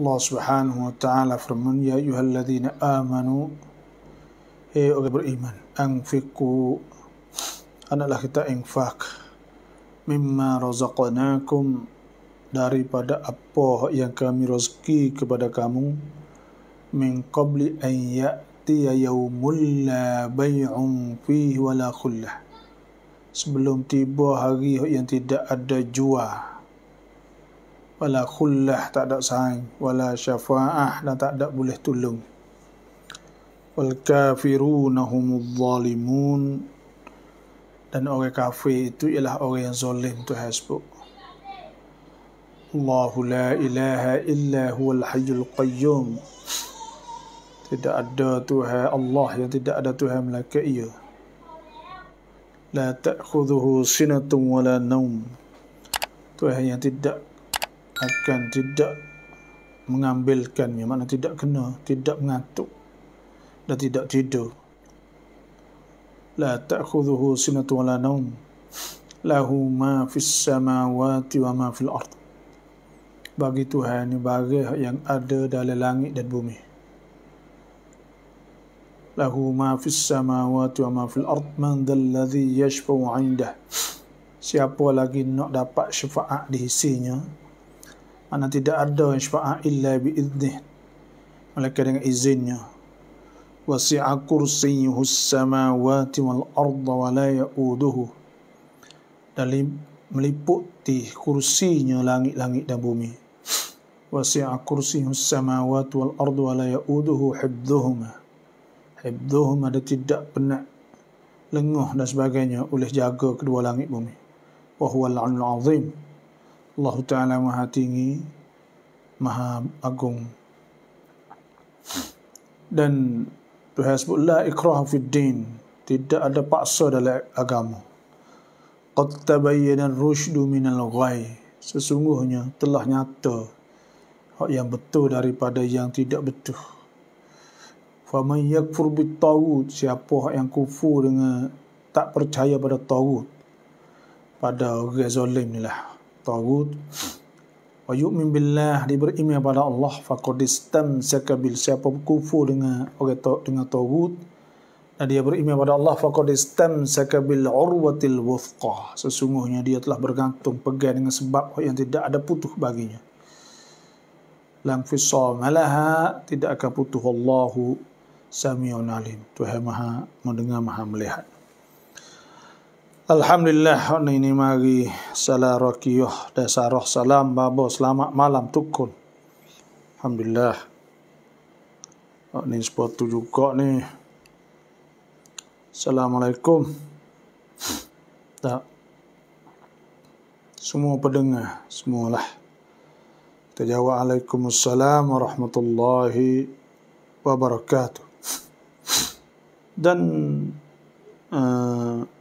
Allah Subhanahu wa taala firman ya ayyuhalladzina amanu Hei orang beriman anfiqu adalah kita infak. Mimma razaqnakum daripada apa yang kami rezeki kepada kamu. Min qabli an ya'tiya yawmul la bay'un fihi wala khullah. Sebelum tiba hari yang tidak ada jual wala khullah tak ada saing. Wala syafa'ah dan tak ada boleh tolong wal kafiruna humuz zalimun. Dan orang kafir itu ialah orang yang zalim Tuhan sebut Allah la ilaha illa huwal hayyul qayyum. Tidak ada Tuhan Allah yang tidak ada Tuhan melainkan ia la ta'khudhuhu sinatun wala naum. Tuhan yang tidak akan tidak mengambilkannya makna tidak kena tidak mengantuk dan tidak tidur. La ta'khudhuhu sinatun wala naum. Lahu ma fis samawati wa ma fil ard. Bagi Tuhan ni bagi yang ada dalam langit dan bumi. Lahu ma fis samawati wa ma fil ard. Man dhal ladhi yashfa'u 'indah. Siapa lagi nak dapat syafaat di sisinya mana tidak ada syafaat illa bi idnih malaikat dengan izinnya. Wasi'a kursiyyuhu samawati wal arda wa la ya'uduhu. Dan meliputi kursinya langit-langit dan bumi. Wasi'a kursiyyuhu samawati wal arda wa la ya'uduhu hibdhuhuma hibdhuhuma dia tidak pernah lenguh dan sebagainya oleh jaga kedua langit bumi. Wa huwal azim Allah Ta'ala maha tinggi maha agung. Dan Tuhan sebut la ikrah fid din tidak ada paksa dalam agama. Qad tabayyana ar-rusydu minal ghai sesungguhnya telah nyata hak yang betul daripada yang tidak betul. Faman yakfur bit tawud siapa yang kufur dengan tak percaya pada tawud pada orang zalim ni lah tawud wa yu'min billah dia beriman pada Allah faqad istamsaka bil siapa kufur dengan orang dengan tawud dan dia beriman pada Allah faqad istamsaka bil urwatil wuthqa. Sesungguhnya dia telah bergantung pegang dengan sebab yang tidak ada putus baginya. Lam fisam malaha tidak akan putus. Allahu samiun alim. Tuhan maha mendengar maha melihat Alhamdulillah ini mari salah rakiyah dan sarah salam babo selamat malam tukun. Alhamdulillah. Oh, ni sepatu juga ni. Assalamualaikum. Tak. Semua pendengar, semualah. Kita jawab Waalaikumsalam warahmatullahi wabarakatuh. Dan uh,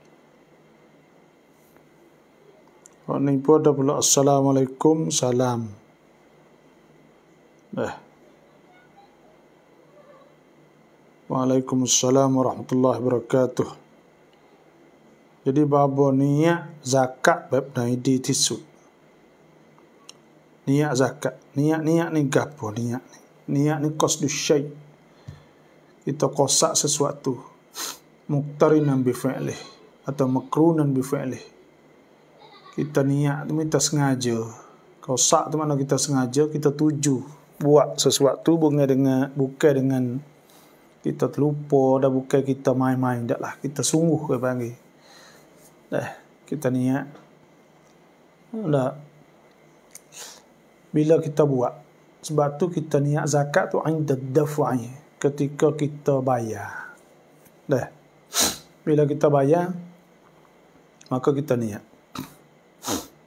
Pak ni pun ada pula Assalamualaikum. Salam. Eh. Waalaikumsalam warahmatullahi wabarakatuh. Jadi babo niat zakat bab naidi tisu. Niat zakat. Niat-niat ni gapo niat ni? Niat ni kos du syai. Kita kosak sesuatu. Muktarinan bifi'lih Atau makrunan bifi'lih kita niat tu kita sengaja. Kalau sak tu mana kita sengaja kita tuju. Buat sesuatu bukan dengan bukan dengan kita terlupa dah bukan kita main-main dah lah. Kita sungguh ke panggil. Dah kita niat. Dah bila kita buat? Sebab tu kita niat zakat tu inda daf'i ketika kita bayar. Dah. Bila kita bayar maka kita niat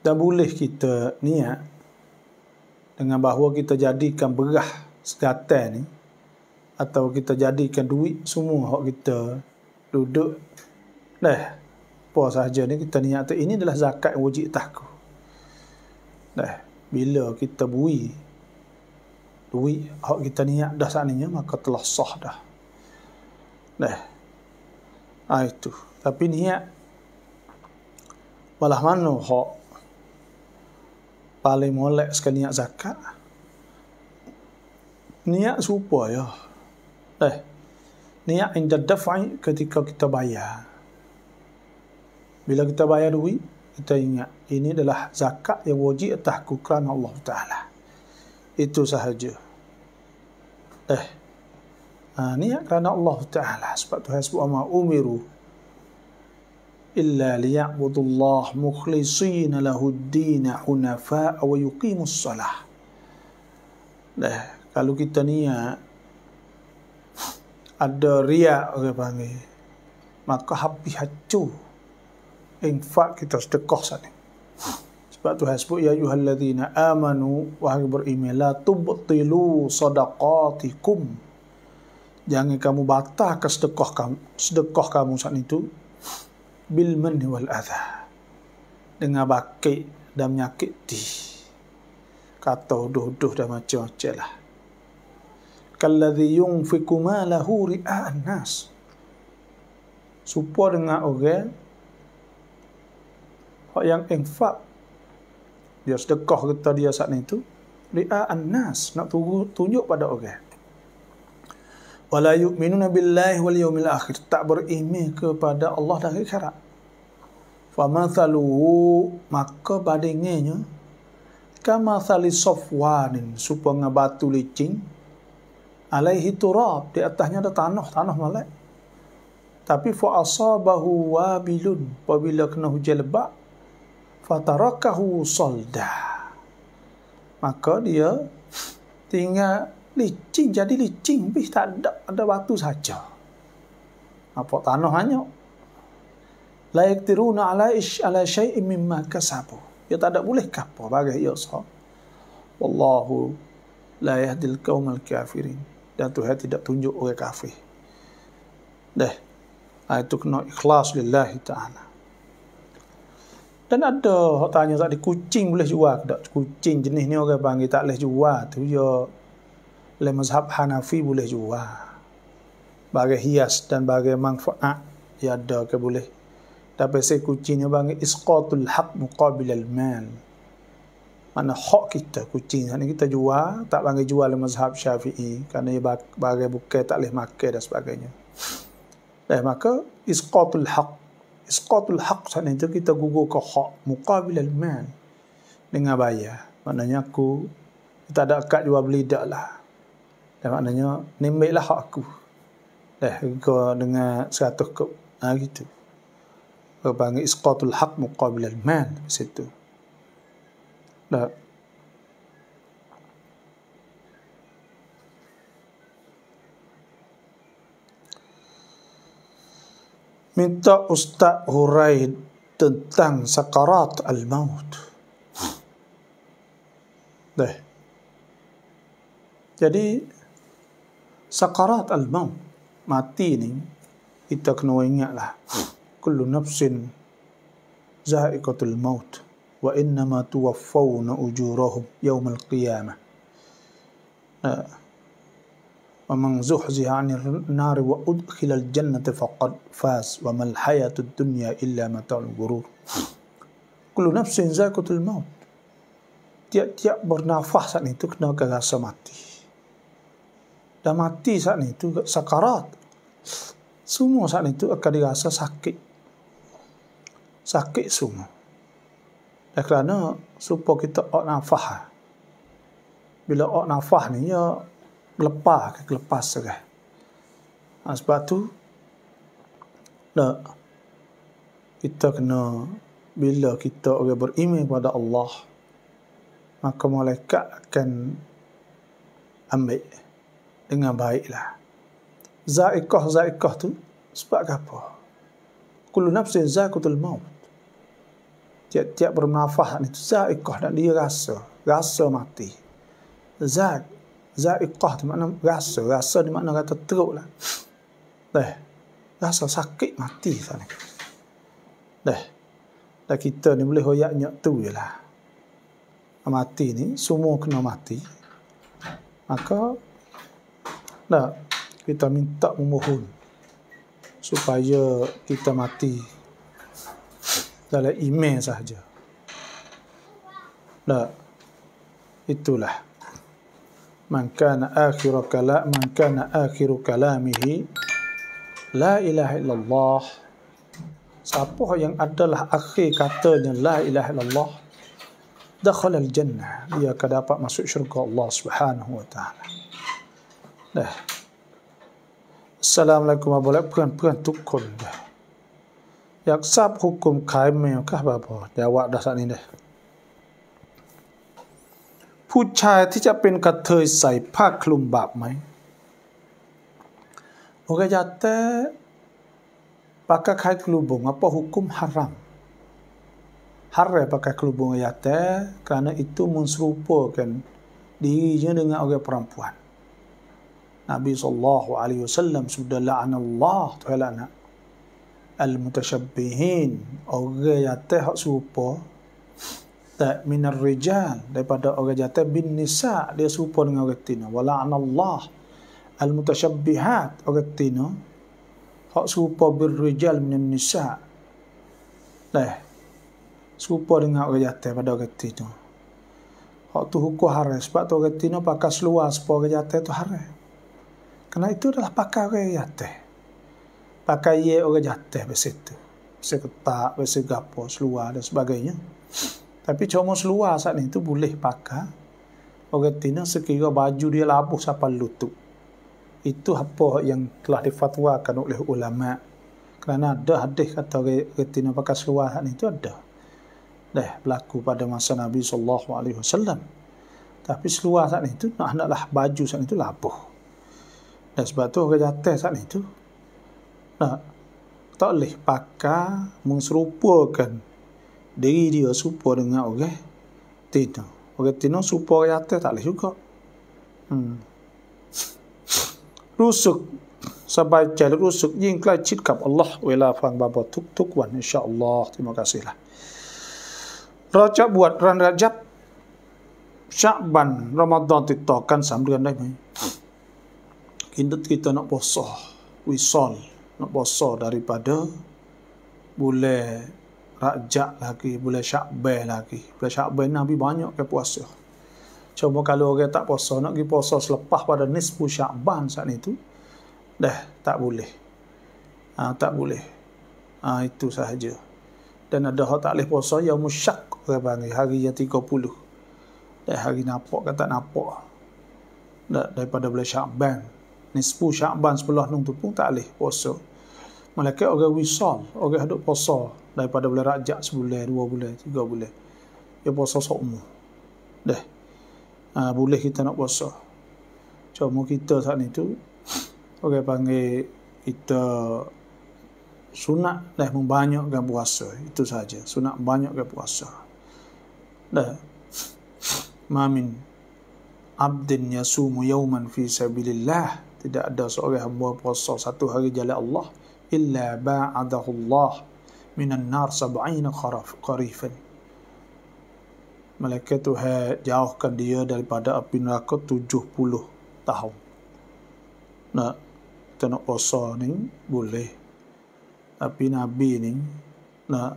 dan boleh kita niat dengan bahawa kita jadikan berah sekatan ni atau kita jadikan duit semua hak kita duduk. Dah apa sahaja ni kita niat tu. Ini adalah zakat wajib takku dah bila kita bui duit hak kita niat dah saninya maka telah sah dah. Dah ah itu. Tapi niat malah mana hak paling molek sekali niat zakat. Niat supaya eh niat inda daf'i ketika kita bayar. Bila kita bayar duit kita ingat ini adalah zakat yang wajib atasku kerana Allah Ta'ala. Itu sahaja. Eh ha, niat kerana Allah Ta'ala. Sebab Tuhan sebut ama umiru illa liya'budullah mukhlisina lahuddin hunafa wa yuqimus salah eh, kalau kita niat ada riak orang panggil maka habis hancur infak kita sedekah sana. Sebab Tuhan sebut ya ayyuhallazina amanu wahai beriman la tubtilu sadaqatikum. Jangan kamu batalkan sedekah kamu sedekah kamu saat itu bil manni wal adha. Dengan bakit dan menyakiti. Kata uduh-uduh dan macam-macam lah. Kalladhi yunfiku malahu ri'a'an nas. Supaya dengan orang Hak yang infak dia sedekah kita dia saat itu ri'a an-nas nak tunjuk pada orang wala yu'minuna billahi wal yawmil akhir. Tak beriman kepada Allah dan akhirat. Fa mathaluhu maka bandingannya kama thali safwanin supaya batu licin alaihi turab di atasnya ada tanah tanah malak. Tapi fa asabahu wabilun apabila kena hujan lebat fatarakahu solda. Maka dia tinggal licin jadi licin. Bis tak ada ada batu saja. Apa tanah hanya la yaktiruna ala ish ala syai'in mimma kasabu. Ya tak ada boleh apa bagi ya sah wallahu la yahdil qaumal kafirin. Dan Tuhan tidak tunjuk orang kafir. Dah itu kena ikhlas lillahi ta'ala. Dan ada orang tanya tadi kucing boleh jual tak? Kucing jenis ni orang panggil tak boleh jual. Tu je oleh mazhab Hanafi boleh jual. Bagi hias dan bagi manfaat ya ada ke boleh. Tapi saya kucingnya bagi isqatul haq muqabil al-mal. Mana hak kita kucing ni kita jual tak bagi jual oleh mazhab Syafi'i kerana ia bagi bukan tak boleh makan dan sebagainya. Dan maka isqatul haq isqatul haq sana itu kita gugur ke hak muqabil al mal dengan bayar maknanya aku kita ada akad jual beli dak lah dan maknanya nimbaiklah hak aku dah ke dengan 100 ke ha gitu. Panggil isqatul haq muqabil al mal situ. Dah. Minta Ustaz Hurai tentang sakarat al-maut. Deh. Jadi سقرات الموت ماتيني. اتكنوين لها كل نفس زائقة الموت. وإنما توفون أجورهم يوم القيامة. آه. ومن زحزها عن النار وأدخل الجنة فقد فاز. وما الحياة الدنيا إلا متاع الغرور. كل نفس زائقة الموت. تيأتي فحصا لتكنا كذا سماتي. Dan mati saat itu sakarat. Semua saat itu akan dirasa sakit. Sakit semua. Dan kerana supaya kita ok nafas. Bila ok nafas ni ya lepas ke lepas serai. Ha, sebab tu nak kita kena bila kita orang beriman kepada Allah maka malaikat akan ambil dengan baiklah. Zaikah zaikah tu sebab apa? Kullu nafsin zakutul maut. Tiap-tiap bernafas itu zaikah dan dia rasa, rasa mati. Zak Zaiqah tu makna rasa. Rasa di makna kata teruk lah. Dah. Rasa sakit mati sana. Dah. Dan kita ni boleh hoyak tu je lah. Mati ni, semua kena mati. Maka, dah. Kita minta memohon. Supaya kita mati. Dalam email sahaja. Dah. Itulah man kana akhir kalam man kana akhir kalamihi la ilaha illallah siapa yang adalah akhir katanya la ilaha illallah dakhala al jannah dia akan dapat masuk syurga Allah Subhanahu wa taala นะสลามอะไรกุมาบอกแล้วเพื่อนเพื่อนทุกคนอยากทราบคุกกลุ่มขายแมวก็บาบอดาวะดาสานี่ยผู้ชายที่จะเป็นกระเทยใส่ผ้าคลุมบาปไหมโอกาเตปากกาายคลุบงอะปะฮุกุมฮารามฮาร์เรปากกาคลุมบงยาเต karena itu menserupakan dirinya dengan orang perempuan Nabi sallallahu alaihi wasallam sudah la'an Allah ta'ala al-mutashabbihin orang yang hak serupa tak minar rijal daripada orang jatuh bin nisa dia serupa dengan orang tina. Wala Allah. Al mutashabbihat orang tina hak serupa bir rijal min nisa. Dah serupa dengan orang jatuh pada orang tina. Hak tu hukum haram. Sebab tu orang tina pakai seluar sebab orang jatuh tu haram kerana itu adalah pakai orang jatuh pakai ye orang jatuh biasa tu biasa ketak biasa gapo seluar dan sebagainya tapi cuma seluar saat ni tu boleh pakai orang tina sekira baju dia labuh sampai lutut. Itu apa yang telah difatwakan oleh ulama. Kerana ada hadis kata orang tina pakai seluar saat ni tu ada. Dah berlaku pada masa Nabi wasallam. Tapi seluar saat ni tu nak naklah baju saat ni tu labuh. Dan sebab tu orang jatuh saat ni tu nak tak boleh pakai menserupakan diri dia serupa dengan orang tina. Orang tina serupa orang atas tak boleh juga. Hmm. Rusuk. Sampai jadi rusuk. Yang kelai citkap Allah. Wala fang baba tuk tuk wan insyaallah. Terima kasihlah. Rajab buat ran Rajab. Syakban Ramadan titokan sam dengan dah kita kita nak puasa wisol nak puasa daripada bulan Rajab lagi, bulan Syakban lagi. Bulan Syakban Nabi banyak ke puasa. Cuma kalau orang tak puasa, nak pergi puasa selepas pada nisfu Syakban saat itu, dah tak boleh. Ha, tak boleh. Ha, itu sahaja. Dan ada orang tak boleh puasa, yang musyak orang panggil, hari yang 30. Dah hari nampak kan tak. Dah, daripada bulan Syakban. Nisfu Syakban sebelah nung tu pun tak boleh puasa. Malaikat orang wisal, orang hadap puasa daripada bulan Rajab sebulan, dua bulan, tiga bulan. Dia puasa sokmu. Dah. Ha, boleh kita nak puasa. Cuma kita saat ni tu, orang panggil kita sunat dah membanyakkan puasa. Itu saja. Sunat banyakkan puasa. Dah. Mamin abdin yasumu yauman fi sabilillah. Tidak ada seorang hamba puasa satu hari jalan Allah illa ba'adahu Allah minan nar sab'ina qarifan malaikat Tuhan jauhkan dia daripada api neraka 70 tahun. Nak kita nak puasa ni boleh. Tapi Nabi ni nak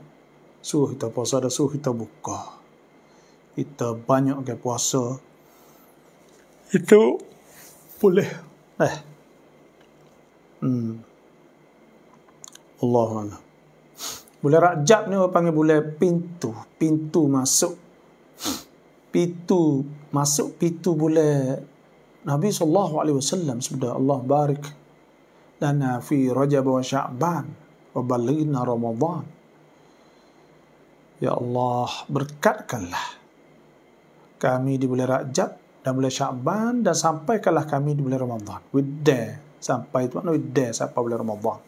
suruh kita puasa dan suruh kita buka. Kita banyak ke puasa. Itu boleh eh hmm Allah Allah. Bulan Rajab ni orang panggil bulan pintu. Pintu masuk. Pintu masuk pintu bulan Nabi sallallahu alaihi wasallam sudah Allah barik lana fi Rajab wa Sya'ban wa balighna Ramadan. Ya Allah, berkatkanlah kami di bulan Rajab dan bulan Sya'ban dan sampaikanlah kami di bulan Ramadan. With there. Sampai itu makna with there sampai bulan Ramadan.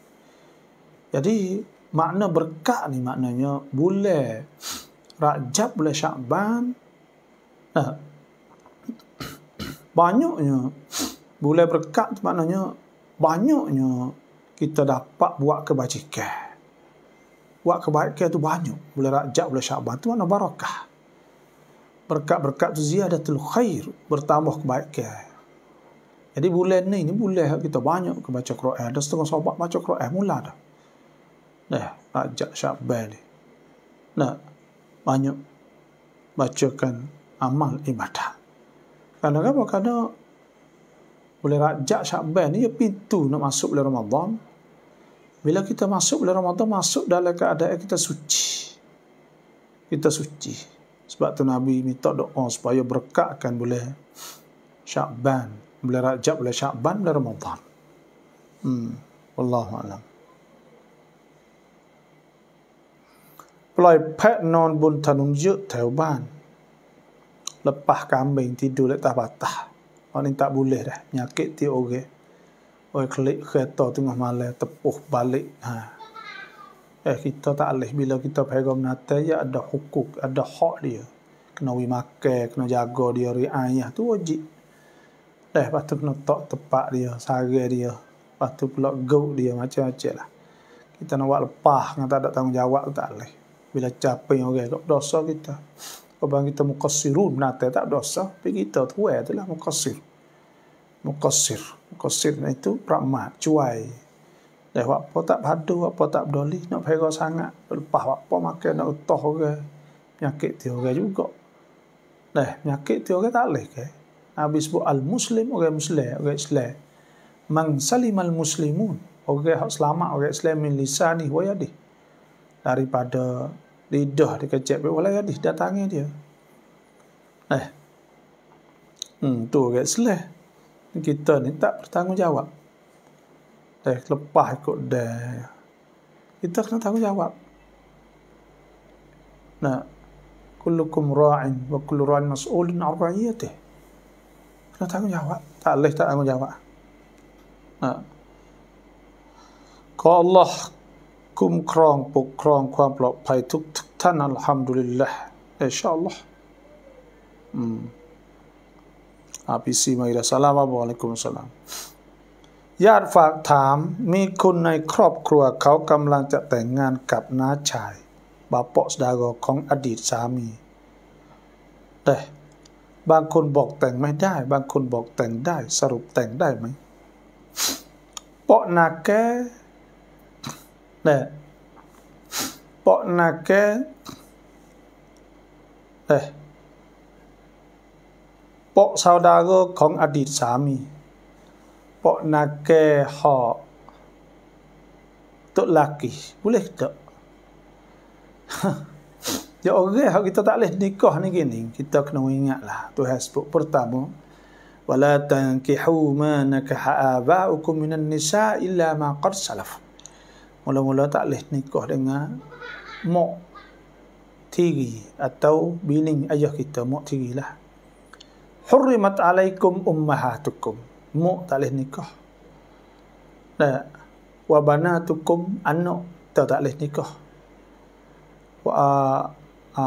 Jadi makna berkat ni maknanya bulan Rajab bulan Syakban nah, banyaknya bulan berkat maknanya banyaknya kita dapat buat kebajikan buat kebaikan tu banyak bulan Rajab bulan Syakban tu makna barakah berkat-berkat tu ziyadatul khair bertambah kebaikan jadi bulan ni ni bulan kita banyak ke baca Quran ada setengah sahabat baca Quran mula dah Dah, ajak Syakban ni. Nak banyak bacakan amal ibadah. Kerana apa? Kerana Boleh rajak Syakban ni ya pintu nak masuk bulan Ramadan. Bila kita masuk bulan Ramadan, masuk dalam keadaan kita suci. Kita suci. Sebab tu Nabi minta doa supaya berkatkan boleh Syakban. Boleh rajak boleh Syakban, boleh Ramadan. Hmm. Wallahualam. Pelai pet non bun juk tau ban. Lepas kambing tidur letak patah. Orang ni tak boleh dah. Nyakit ti orang. Oi klik kereta tengah malam tepuh balik. Ha. Eh kita tak boleh bila kita pegang nata ya ada hukuk, ada hak dia. Kena wi makan, kena jaga dia riayah tu wajib. Eh lepas tu kena tok tepat dia, sare dia. Lepas tu pula go dia macam-macam lah. Kita nak buat lepas, dengan tak ada tanggungjawab tak boleh. Bila capek orang, okay, dosa kita. Kalau kita mukasirun, nata tak dosa. Tapi kita tu, eh, tu lah mukasir mukasir mukasir itu rahmat cuai dah apa tak padu apa tak peduli nak pera sangat. Lepas apa makan nak utah orang penyakit dia orang juga. Dah penyakit dia orang tak boleh ke? Nabi sebut al-muslim orang muslim orang islam. Man salimal muslimun. Orang yang selamat orang islam min lisani wa yadi daripada lidah dikecek wala yadi datangi dia. Eh hmm tu orang islam. Kita ni tak bertanggungjawab Dah lepas ikut dah. Kita kena tanggungjawab. Nah, kullukum ra'in wa kullu ra'in mas'ulun 'an ra'iyatihi. Kena tanggungjawab. Tak boleh tak tanggungjawab. Nah. Ko Allah คุ้มครองปกครองความปลอดภัยทุกท่านอัลฮัมดุลิลละอินชาอัลลอฮ์อืม PC มาอีกแล้วสลามอัลัยกุมสลาม ญาติฝากถามมีคนในครอบครัวเขากำลังจะแต่งงานกับน้าชายบาปอสดากของอดีตสามี แต่บางคนบอกแต่งไม่ได้ บางคนบอกแต่งได้สรุปแต่งได้ไหมปาะนาแกเนี่ยปาะนาแกเนี่ย Pok saudara kong adit sami. Pok nake ha tok laki. Boleh tak? ya orang okay, kita tak boleh nikah ni gini. Kita kena ingatlah. Tuhan sebut pertama. Wala tankihu ma nakaha aba'ukum minan nisa illa ma qad salaf. Mula-mula tak boleh nikah dengan mok tiri atau bini ayah kita mok tiri lah. Hurrimat alaikum ummahatukum. Mu tak nikah. Nah, wa banatukum anak tak boleh nikah. Wa a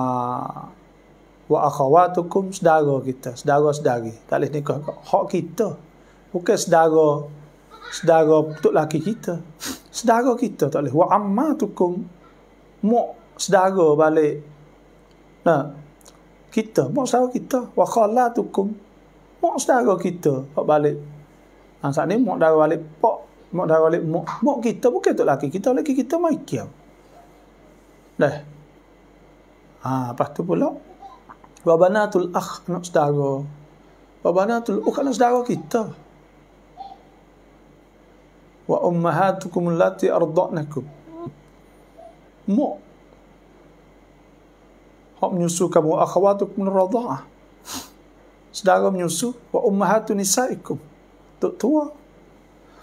wa akhawatukum saudara kita, saudara-saudari tak boleh nikah. Hak kita. Bukan saudara saudara untuk laki kita. Saudara kita tak boleh. Wa ammatukum mu saudara balik. Nah, kita mak saudara kita wa khalatukum mak saudara kita balik ha saat ni mak saudara balik pak mak saudara balik mak, mak kita bukan tok laki kita laki kita mai kiam. Dah. Ha lepas tu pula wa banatul akh anak saudara wa banatul ukh anak saudara kita. Wa ummahatukum allati arda'nakum. Mak hak menyusu kamu akhawatukum radha'ah saudara menyusu wa ummahatu nisaikum tok tua.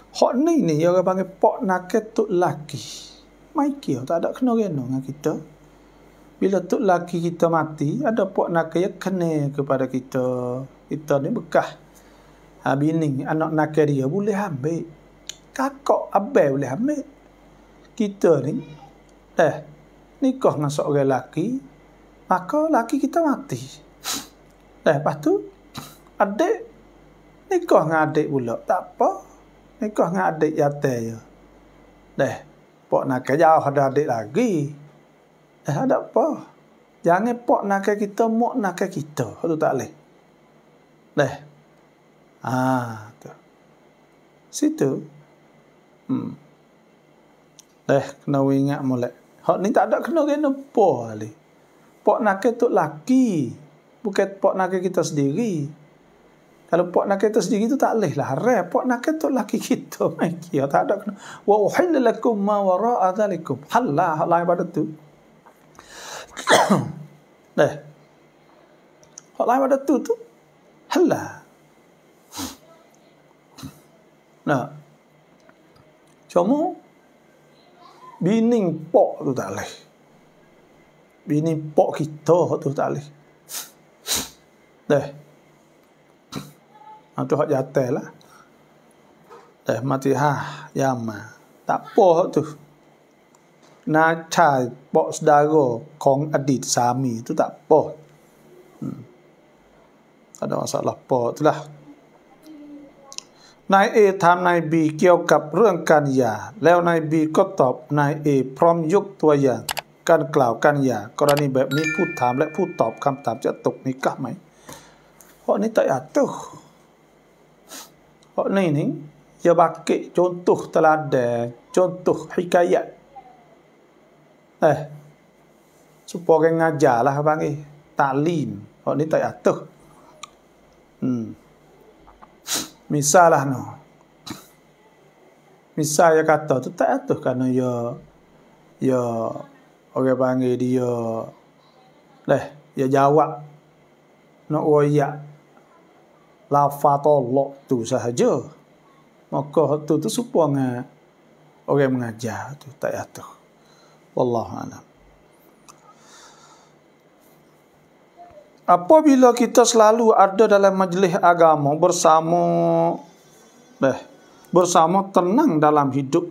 Hak ni ni orang panggil pak naket tok laki. Mai kia tak ada kena reno dengan kita. Bila tok laki kita mati ada pak naket yang kena kepada kita. Kita ni bekah. Ha, bini anak naket dia boleh ambil. Kakak abai boleh ambil. Kita ni eh nikah dengan seorang lelaki maka laki kita mati. Eh, lepas tu, adik nikah dengan adik pula. Tak apa. Nikah dengan adik yate je. Deh, pok nak jauh ada adik lagi. Eh, ada apa? Jangan pok nak kita, mok nak kita. Itu tak boleh. Deh. Ah, tu. Situ. Hmm. Deh, kena ingat mulai. Hak ni tak ada kena kena apa Pok nakal tu laki. Bukan pok nakal kita sendiri. Kalau pok nak kata sendiri tu tak leh lah. Repot nak kata laki kita. Maiki. Tak ada kena. Wa uhilla lakum ma wara'a dhalikum. Hallah. Hallah pada tu. Deh. Hallah pada tu tu. Hallah. Nah. Cuma. Bining pok tu tak leh. Bining pok kita tu tak leh. Deh. Ha, tu hak jatuh lah. Eh, mati ha, yama. Tak apa hak tu. Nak cai pok sedara kong adit sami tu tak apa. Hmm. Ada masalah apa tu lah. นายเอถามนายบีเกี่ยวกับเรื่องการหย่า แล้วนายบีก็ตอบนายเอพร้อมยกตัวอย่าง การกล่าวการหย่ากรณีแบบนี้พูดถามและพูดตอบคำถามจะตกนิกะไหม เพราะนี้ตัยาตุ Hak ni ni dia bakit contoh teladan, contoh hikayat. Eh. Supaya orang ngajarlah panggil taklim. Hak ni tak atuh. Hmm. Misalah no. Misal dia kata tu tak atuh kerana ya ya orang panggil dia leh dia jawab nak royak lafatullah tu sahaja. Maka tu tu supaya orang mengajar tu tak ya tu wallahu alam. Apabila kita selalu ada dalam majlis agama bersama eh, bersama tenang dalam hidup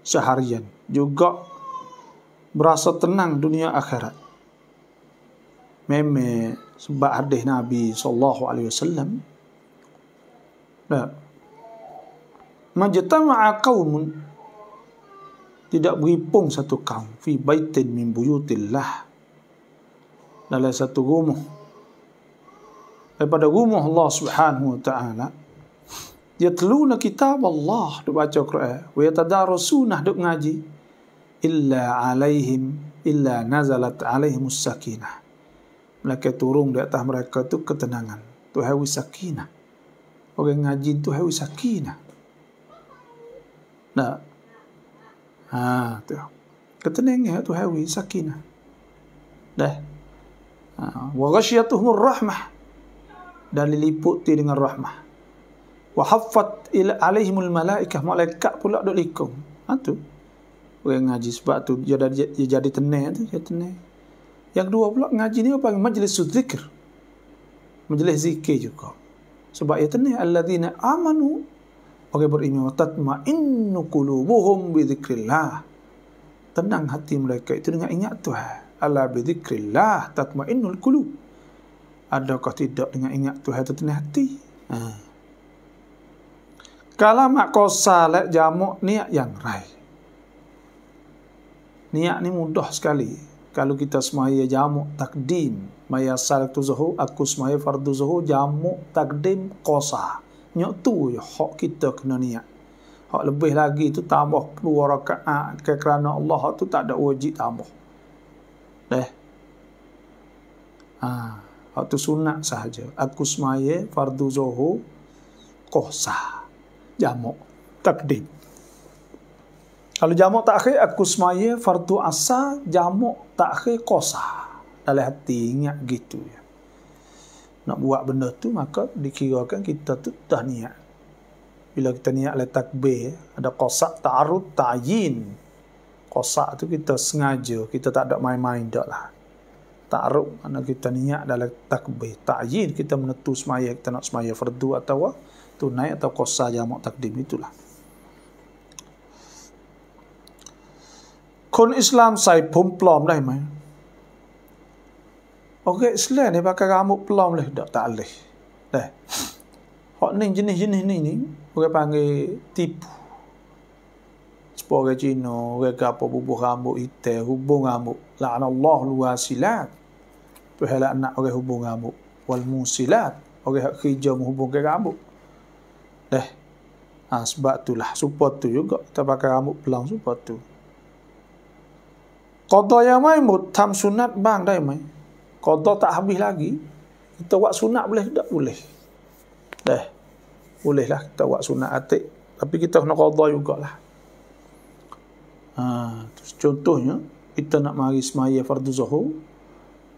seharian juga berasa tenang dunia akhirat. Memang sebab hadis Nabi sallallahu alaihi wasallam Nah. Majtama'a qaumun. Tidak berhimpun satu kaum fi baitin min buyutillah. Dalam satu rumah. Daripada rumah Allah Subhanahu wa taala. Yatluna kitab Allah. Duk baca Quran. Wa yatadarusuna duk ngaji. Illa alaihim illa nazalat alaihim sakinah. Mereka turun di atas mereka tu ketenangan. Tu hawi sakinah orang ngaji tu hawi sakinah. Nah. Ha, tu. Ketenangan tu hawi sakinah. Dah. Ha, wa ghasyiyatuhum rahmah. Dan diliputi dengan rahmah. Wa haffat ila alaihimul malaikah malaikat pula duk likum. Ha tu. Orang ngaji sebab tu dia, dia, dia jadi tenang tu, dia tenang. Yang dua pula ngaji ni apa majlis zikir. Majlis zikir juga sebab ia tenang alladzina amanu orang beriman tatma'innu qulubuhum bi dzikrillah tenang hati mereka itu dengan ingat Tuhan. Ala bi dzikrillah tatma'innul qulub. Adakah tidak dengan ingat Tuhan itu tenang hati? Ha. kalau mak kosa lek jamuk niat yang rai niat ni mudah sekali. Kalau kita semaya jamu takdim maya salatu zuhur aku semaya fardu zuhur jamu takdim kosa. Nyok tu ya hak kita kena niat. Hak lebih lagi tu tambah dua rakaat ke kerana Allah tu tak ada wajib tambah. Deh ha hak tu sunat sahaja. Aku semaya fardu zuhur kosa. Jamu takdim. Kalau jamak takhir aku semaya fardu asar jamak takhir kosa Dalam hati ingat gitu ya. Nak buat benda tu maka dikirakan kita tu dah niat. Bila kita niat oleh takbir, ada kosak ta'arud ta'yin. Kosak tu kita sengaja, kita tak ada main-main dah lah. Ta'arud, mana kita niat dalam takbir. Ta'yin, kita menentu semaya, kita nak semaya fardu atau tunai atau kosa jamak takdim itulah. Kon Islam ใส่ผมปลอมได้ไหม Okey Islam ni pakai rambut pelom leh tak tak leh. Dah. Hak ni jenis-jenis ni ni orang panggil tipu. Sepore Cina, orang apa bubuh rambut hitam, hubung rambut. La'anallah luwasilat. Pahala anak orang hubung rambut. Wal musilat. Orang hak kerja menghubung ke rambut. Dah. Ha, sebab itulah support tu juga kita pakai rambut pelong support tu. Qadha yang maimut tam sunat bang dai mai. Qadha tak habis lagi. Kita buat sunat boleh tak boleh. Dah. Bolehlah kita buat sunat atik. Tapi kita kena qadha jugalah. Ha, contohnya, kita nak mari semaya fardu zuhur,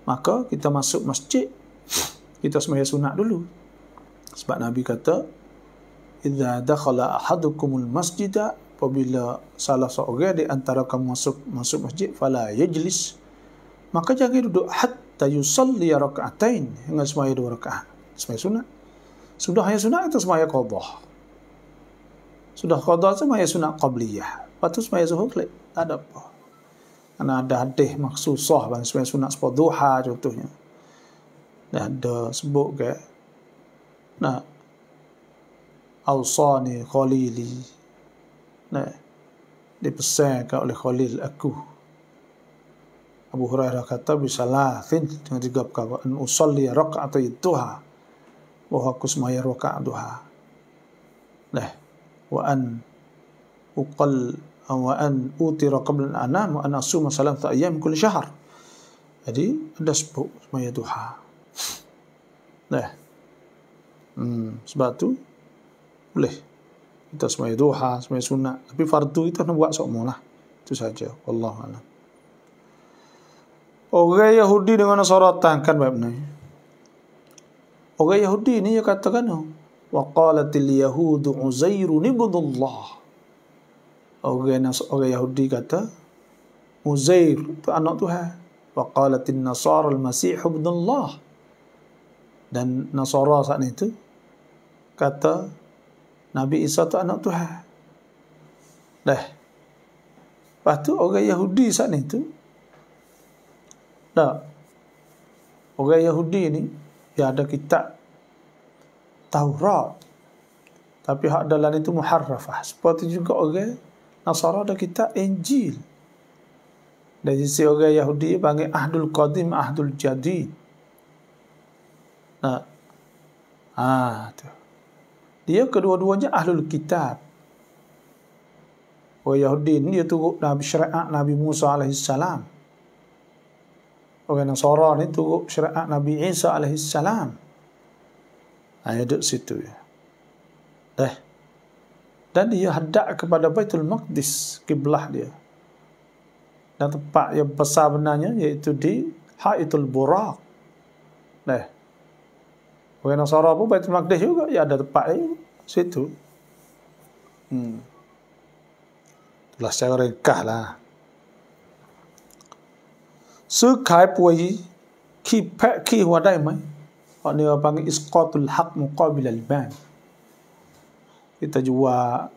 maka kita masuk masjid, kita semaya sunat dulu. Sebab Nabi kata, "Idza dakhala ahadukumul masjida apabila salah seorang di antara kamu masuk masuk masjid fala yajlis maka jangan duduk hatta yusalli rak'atain hingga semaya dua rakaat. Semaya sunat. Sudah hanya sunat itu semaya qadha? Sudah qadha semaya sunat qabliyah. Lepas tu semaya zuhur tak ada apa. Karena ada hadis maksusah bang semaya sunat sepuluh duha contohnya. Dan ada sebut ke? Nah awsani khalili. Nah, dipesankan oleh Khalil aku Abu Hurairah kata bisalah fin dengan tiga perkara an usalli rakaat duha bahwa aku semaya rakaat duha nah wa an uqal wa an utira qabla an anam wa an asuma salam ta ayyam kull syahr jadi ada sebut semaya duha nah hmm, sebab tu boleh kita semaya duha, semaya sunat. Tapi fardu itu nak buat semua lah. Itu saja. Allah Allah. Orang Yahudi dengan Nasaratan kan bagaimana? Orang Yahudi ni dia katakan wa qalatil yahudu uzairun ibnullah. Orang orang Yahudi kata Uzair tu anak Tuhan. Wa qalatin nasara al-masih ibnullah. Dan Nasara saat itu kata Nabi Isa tu anak Tuhan. Dah. Lepas tu orang Yahudi saat ni Dah. Orang Yahudi ni. Dia ada kitab. Taurat. Tapi hak dalam itu muharrafah. Seperti juga orang Nasara ada kitab Injil. Dari sisi orang Yahudi panggil Ahdul Qadim, Ahdul Jadid. Nah. Ah, tu dia kedua-duanya ahlul kitab. Orang Yahudi ni dia turut Nabi syariat Nabi Musa AS. Orang Nasara ni turut syariat Nabi Isa AS. Ha, dia duduk situ ya. Dah. Dan dia hadap kepada Baitul Maqdis, kiblah dia. Dan tempat yang besar benarnya iaitu di Haitul Buraq. Dah. Orang Nasara pun Baitul Maqdis juga ya ada tempat dia situ. Hmm. Itulah secara ringkas lah. Sư khai puai khi pek khi hoa dai mai. Họ ni panggil isqatul haq muqabil al ban. Kita jual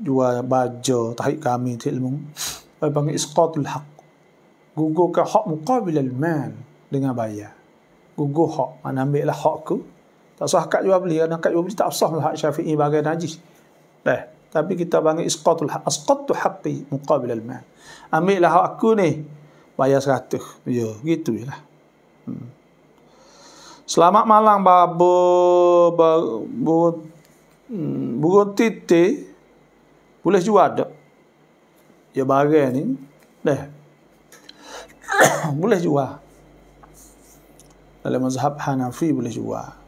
jual baju tahik kami di ilmu. Họ panggil isqatul haq. Gugur ke hak muqabil al man dengan bayar gugur hak mana ambil lah hak ku tak sah kat jual beli kan kat jual beli tak sah hak syafi'i bagai najis dah tapi kita panggil isqatul haq asqattu haqqi muqabil al mal ambil lah hak aku ni bayar 100 ya gitu je lah. Hmm. Selamat malam babu. Babu hmm, burung titik boleh jual tak? Ya bagai ni. Dah boleh jual. Dalam mazhab Hanafi boleh jual.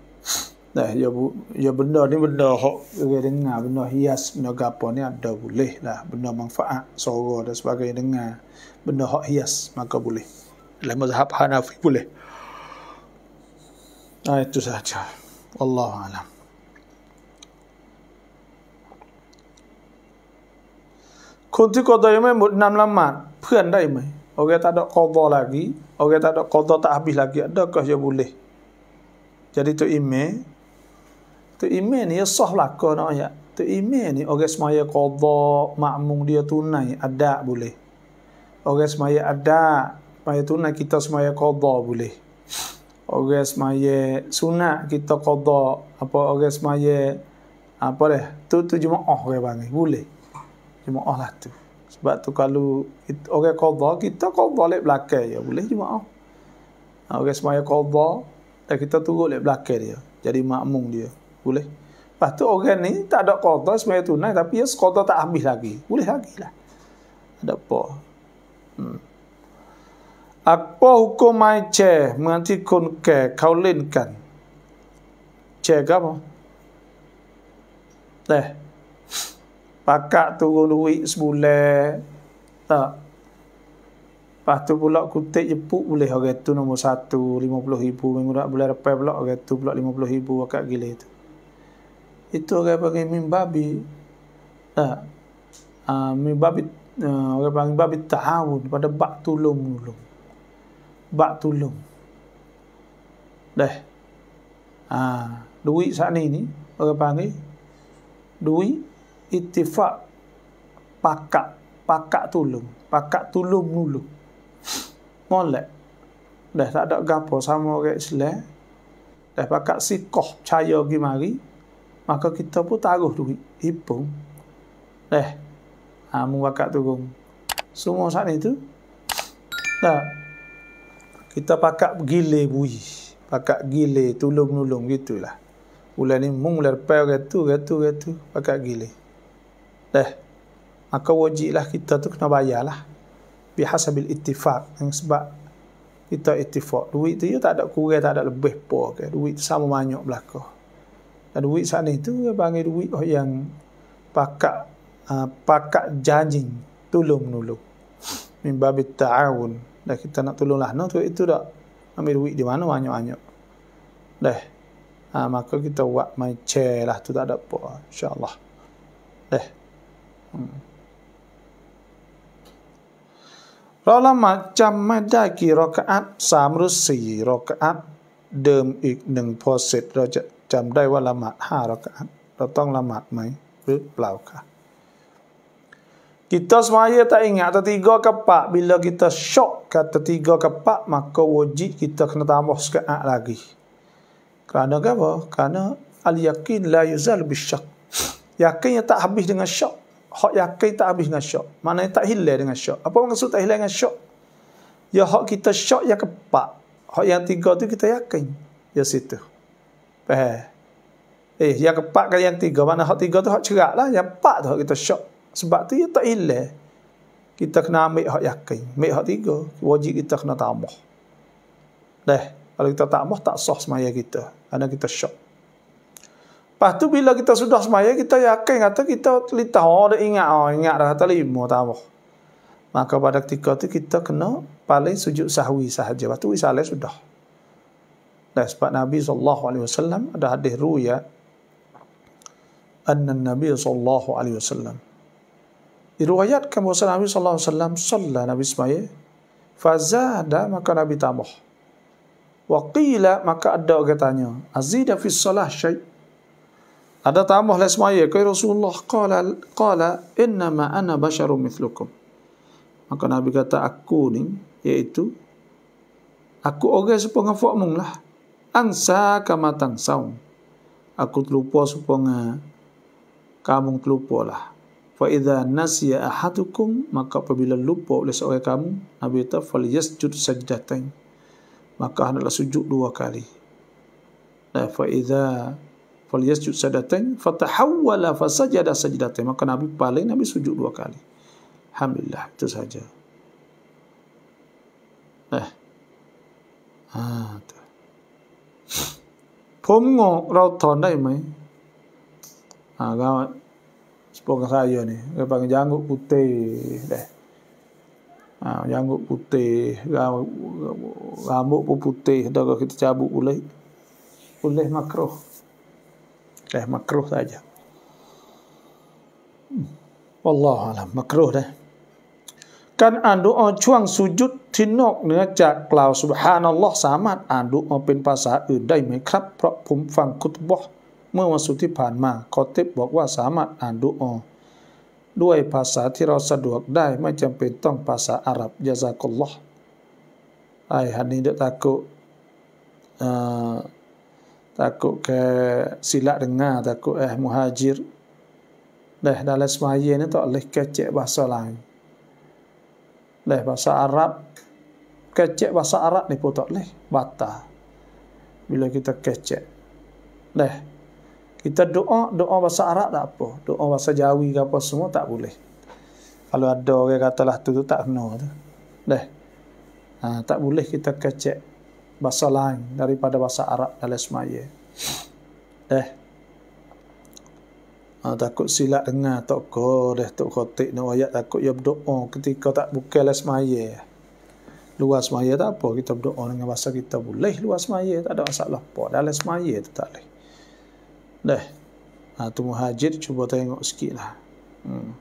Nah, ya bu, ya benda ni benda hok dengar, benda hias, benda gapo ni ada boleh lah, benda manfaat suara dan sebagainya dengar. Benda hok hias maka boleh. Dalam mazhab Hanafi boleh. Nah, itu saja. Allah alam. Kunti ya ime tu email ni ya sah belaka nak ayat. Tu email ni orang semaya qadha makmum dia tunai ada boleh. Orang semaya ada semaya tunai kita semaya qadha boleh. Orang semaya sunat kita qadha apa orang semaya apa dah tu tu jemaah orang panggil boleh. Jemaah lah tu. Sebab tu kalau orang qadha kita qadha lek belakang ya boleh jemaah. Ha, orang semaya qadha dan kita turut lek belakang dia. Jadi makmum dia. Boleh. Lepas tu orang ni tak ada qadha semaya tunai tapi ya qadha tak habis lagi. Boleh lagi lah. Ada apa? Hmm. Apa hukum mai che menganti kun ke kaulinkan? Che apa? Dah. Pakak turun duit sebulan. Tak. Lepas tu pula kutip jepuk boleh orang tu nombor satu, lima puluh ribu. Minggu tak boleh lepas pula orang tu pula lima puluh ribu wakak gila tu. Itu orang panggil mimbabi. Tak. Uh, mimbabi, uh, orang panggil mimbabi ta'awun pada bak tulung-tulung. Bak tulung. Dah. Ha, duit saat ni ni, orang panggil duit ittifaq pakak pakak tulung pakak tulung dulu molek dah tak ada gapo sama orang Islam dah pakak sikoh percaya pergi mari maka kita pun taruh duit. Hipung dah ha mu pakak turun. Semua saat itu dah kita pakak gile bui. Pakak gile tulung-nulung gitulah. Bulan ni mung ler pe gatu gatu gatu pakai gile dah maka wajiblah kita tu kena bayarlah bihasabil ittifaq. Yang sebab kita ittifaq. Duit tu ya tak ada kurang tak ada lebih apa ke duit tu sama banyak belaka dan duit sana itu dia panggil duit oh yang pakak uh, pakak janji tolong menolong min babit ta'awun dah kita nak tolonglah no tu itu dak ambil duit di mana banyak-banyak dah ha, maka kita buat main chair lah tu tak ada apa insyaAllah eh hmm. Rala macam madaki rakaat 304 rakaat เดิมอีก1พอเสร็จเราจะ จำได้ว่าละหมาด5รากาตเราต้องละหมาดไหมหรือเปล่าคะ kita semaya tak ingat kata tiga kepak bila kita syok kata tiga kepak maka wajib kita kena tambah sekaat lagi kerana apa? Kerana al-yakin la yuzal bisyak. Yakin yang tak habis dengan syak. Hak yakin tak habis dengan syak. Mana tak hilang dengan syak. Apa maksud tak hilang dengan syak? Ya hak kita syak yang keempat. Hak yang tiga tu kita yakin. Ya situ. Faham? Eh, yang keempat kan yang tiga. Mana hak tiga tu hak cerak lah. Yang empat tu hak kita syak. Sebab tu ya tak hilang. Kita kena ambil hak yakin. Ambil hak tiga. Wajib kita kena tambah. Dah. Kalau kita tak mahu, tak sah semaya kita. Kerana kita syok. Lepas tu bila kita sudah semaya, kita yakin kata kita telitah. Oh, dia ingat. Oh, ingat dah kata lima, tak mahu. Maka pada ketika itu kita kena paling sujud sahwi sahaja. Lepas tu wisalai sudah. Dan sebab Nabi SAW ada hadis ruya anna Nabi SAW diriwayatkan bahawa Nabi SAW sallah Nabi Ismail fazada maka Nabi tambah Waqila maka ada orang tanya, azida fi salah syai. Ada tambah lah semaya ke Rasulullah qala qala inna ma ana basharun mithlukum. Maka Nabi kata aku ni iaitu aku orang sepengah fakmung lah. Ansa kama tangsau. Aku terlupa supaya kamu terlupa lah. Fa idza nasiya ahadukum maka apabila lupa oleh seorang kamu Nabi kata fal yasjud sajdatain maka hendaklah sujud dua kali. Dan fa idza falyasjud sadatan fatahawwala fasajada sajdatan maka Nabi paling Nabi sujud dua kali. Alhamdulillah itu saja. Eh. Ha tu. ผมงงเราถอนได้ไหมอ่าก็สปองsaya ni, dia panggil janggut putih dah ha, janggut putih rambut pun putih dah kita cabut boleh boleh makruh eh makruh saja Allah alam makruh dah kan อ่านดุอาช่วงสุจุดที่นอกเหนือจากกล่าวสุบฮานัลลอฮ์สามารถอ่านดุอาเป็นภาษาอื่นได้ไหมครับ เพราะผมฟังคุตบะเมื่อวันศุกร์ที่ผ่านมาคอเทบบอกว่าสามารถอ่านดุอาด้วยภาษาที่เราสะดวกได้ไม่จำเป็นต้องภาษาอาหรับยาซากุลลอฮ์ไอฮันนี่เด็กตะกุตะกุแค่ศิลาดึงงาตะกุเอมุฮัจิร dah dalam semaya ni tak boleh kecek bahasa lain dah bahasa Arab kecek bahasa Arab ni pun tak boleh batal bila kita kecek dah kita doa, doa bahasa Arab tak apa. Doa bahasa Jawi ke apa semua tak boleh. Kalau ada orang katalah tu, tu tak kena tu. Dah. Ha, tak boleh kita kecek bahasa lain daripada bahasa Arab dalam semaya. Dah. Ha, takut silap dengar tok ko dah tok khotik nak ayat takut ya berdoa ketika tak bukan lah semaya. Luar semaya tak apa kita berdoa dengan bahasa kita boleh luar semaya tak ada masalah apa dalam semaya tu tak boleh. Dah. Ha, tu muhajir cuba tengok sikit lah. Hmm.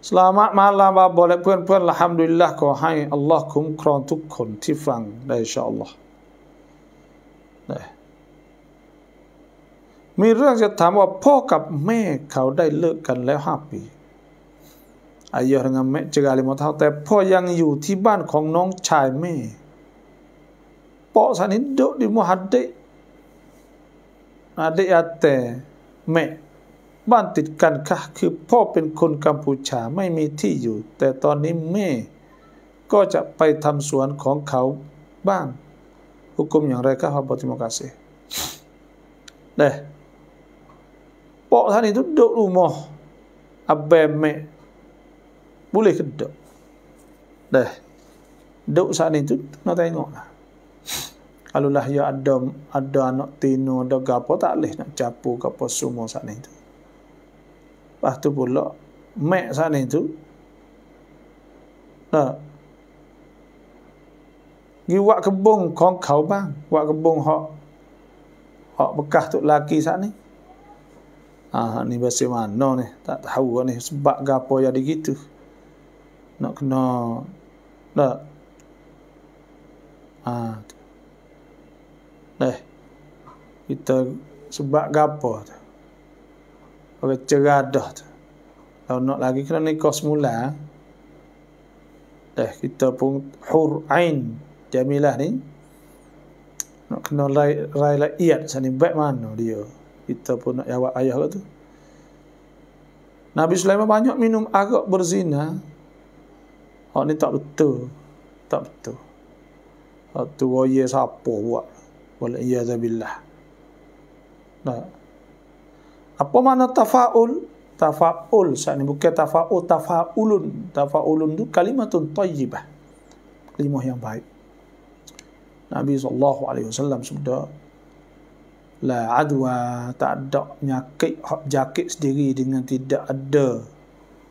Selamat malam bapa puan-puan alhamdulillah ko hai Allah kum kron tu kon tifang dah insyaallah. Dah. มีเรื่องจะถามว่าพ่อกับแม่เขาได้เลิกกันแล้วห้าปีอายะ dengan mek jaga lima tahun แต่พ่อยังอยู่ที่บ้านของน้องชายแม่ปอสันนี้ด di muhadik adik ate แม่บ้านติดกันค่ะคือพ่อเป็นคนกัมพูชาไม่มีที่อยู่ แต่ตอนนี้แม่ก็จะไปทำสวนของเขาบ้าง hukum อย่างไร Pok sana tu duduk rumah abang mek. Boleh ke duduk? Dah. Duduk sana tu nak tengoklah. Kalau lah ya ada ada anak tino ada gapo tak leh nak capu gapo semua sana itu. Lepas tu pula mek sana itu Nah. Gi wak kebun kong kau bang, wak kebun hok hok bekas tu laki sat ni. Ah ni bahasa mana ni? Tak tahu ni sebab gapo jadi gitu. Nak kena tak. Ah. Dah. Kita sebab gapo tu. Orang ceradah tu. Kalau nak lagi kena nikah semula. Dah kita pun hur ain jamilah ni. Nak kena rai rai iat sani baik mana dia kita pun nak jawab ayah tu. Nabi Sulaiman banyak minum arak berzina. Oh ni tak betul. Tak betul. Oh tu waya siapa buat. Wal iyazabillah nah. Apa mana tafaul? Tafaul. Saat ni bukan tafaul tafaulun. Tafaulun tu kalimatun tayyibah. Kalimah yang baik. Nabi wasallam sudah la adwa tak ada penyakit hak jakit sendiri dengan tidak ada.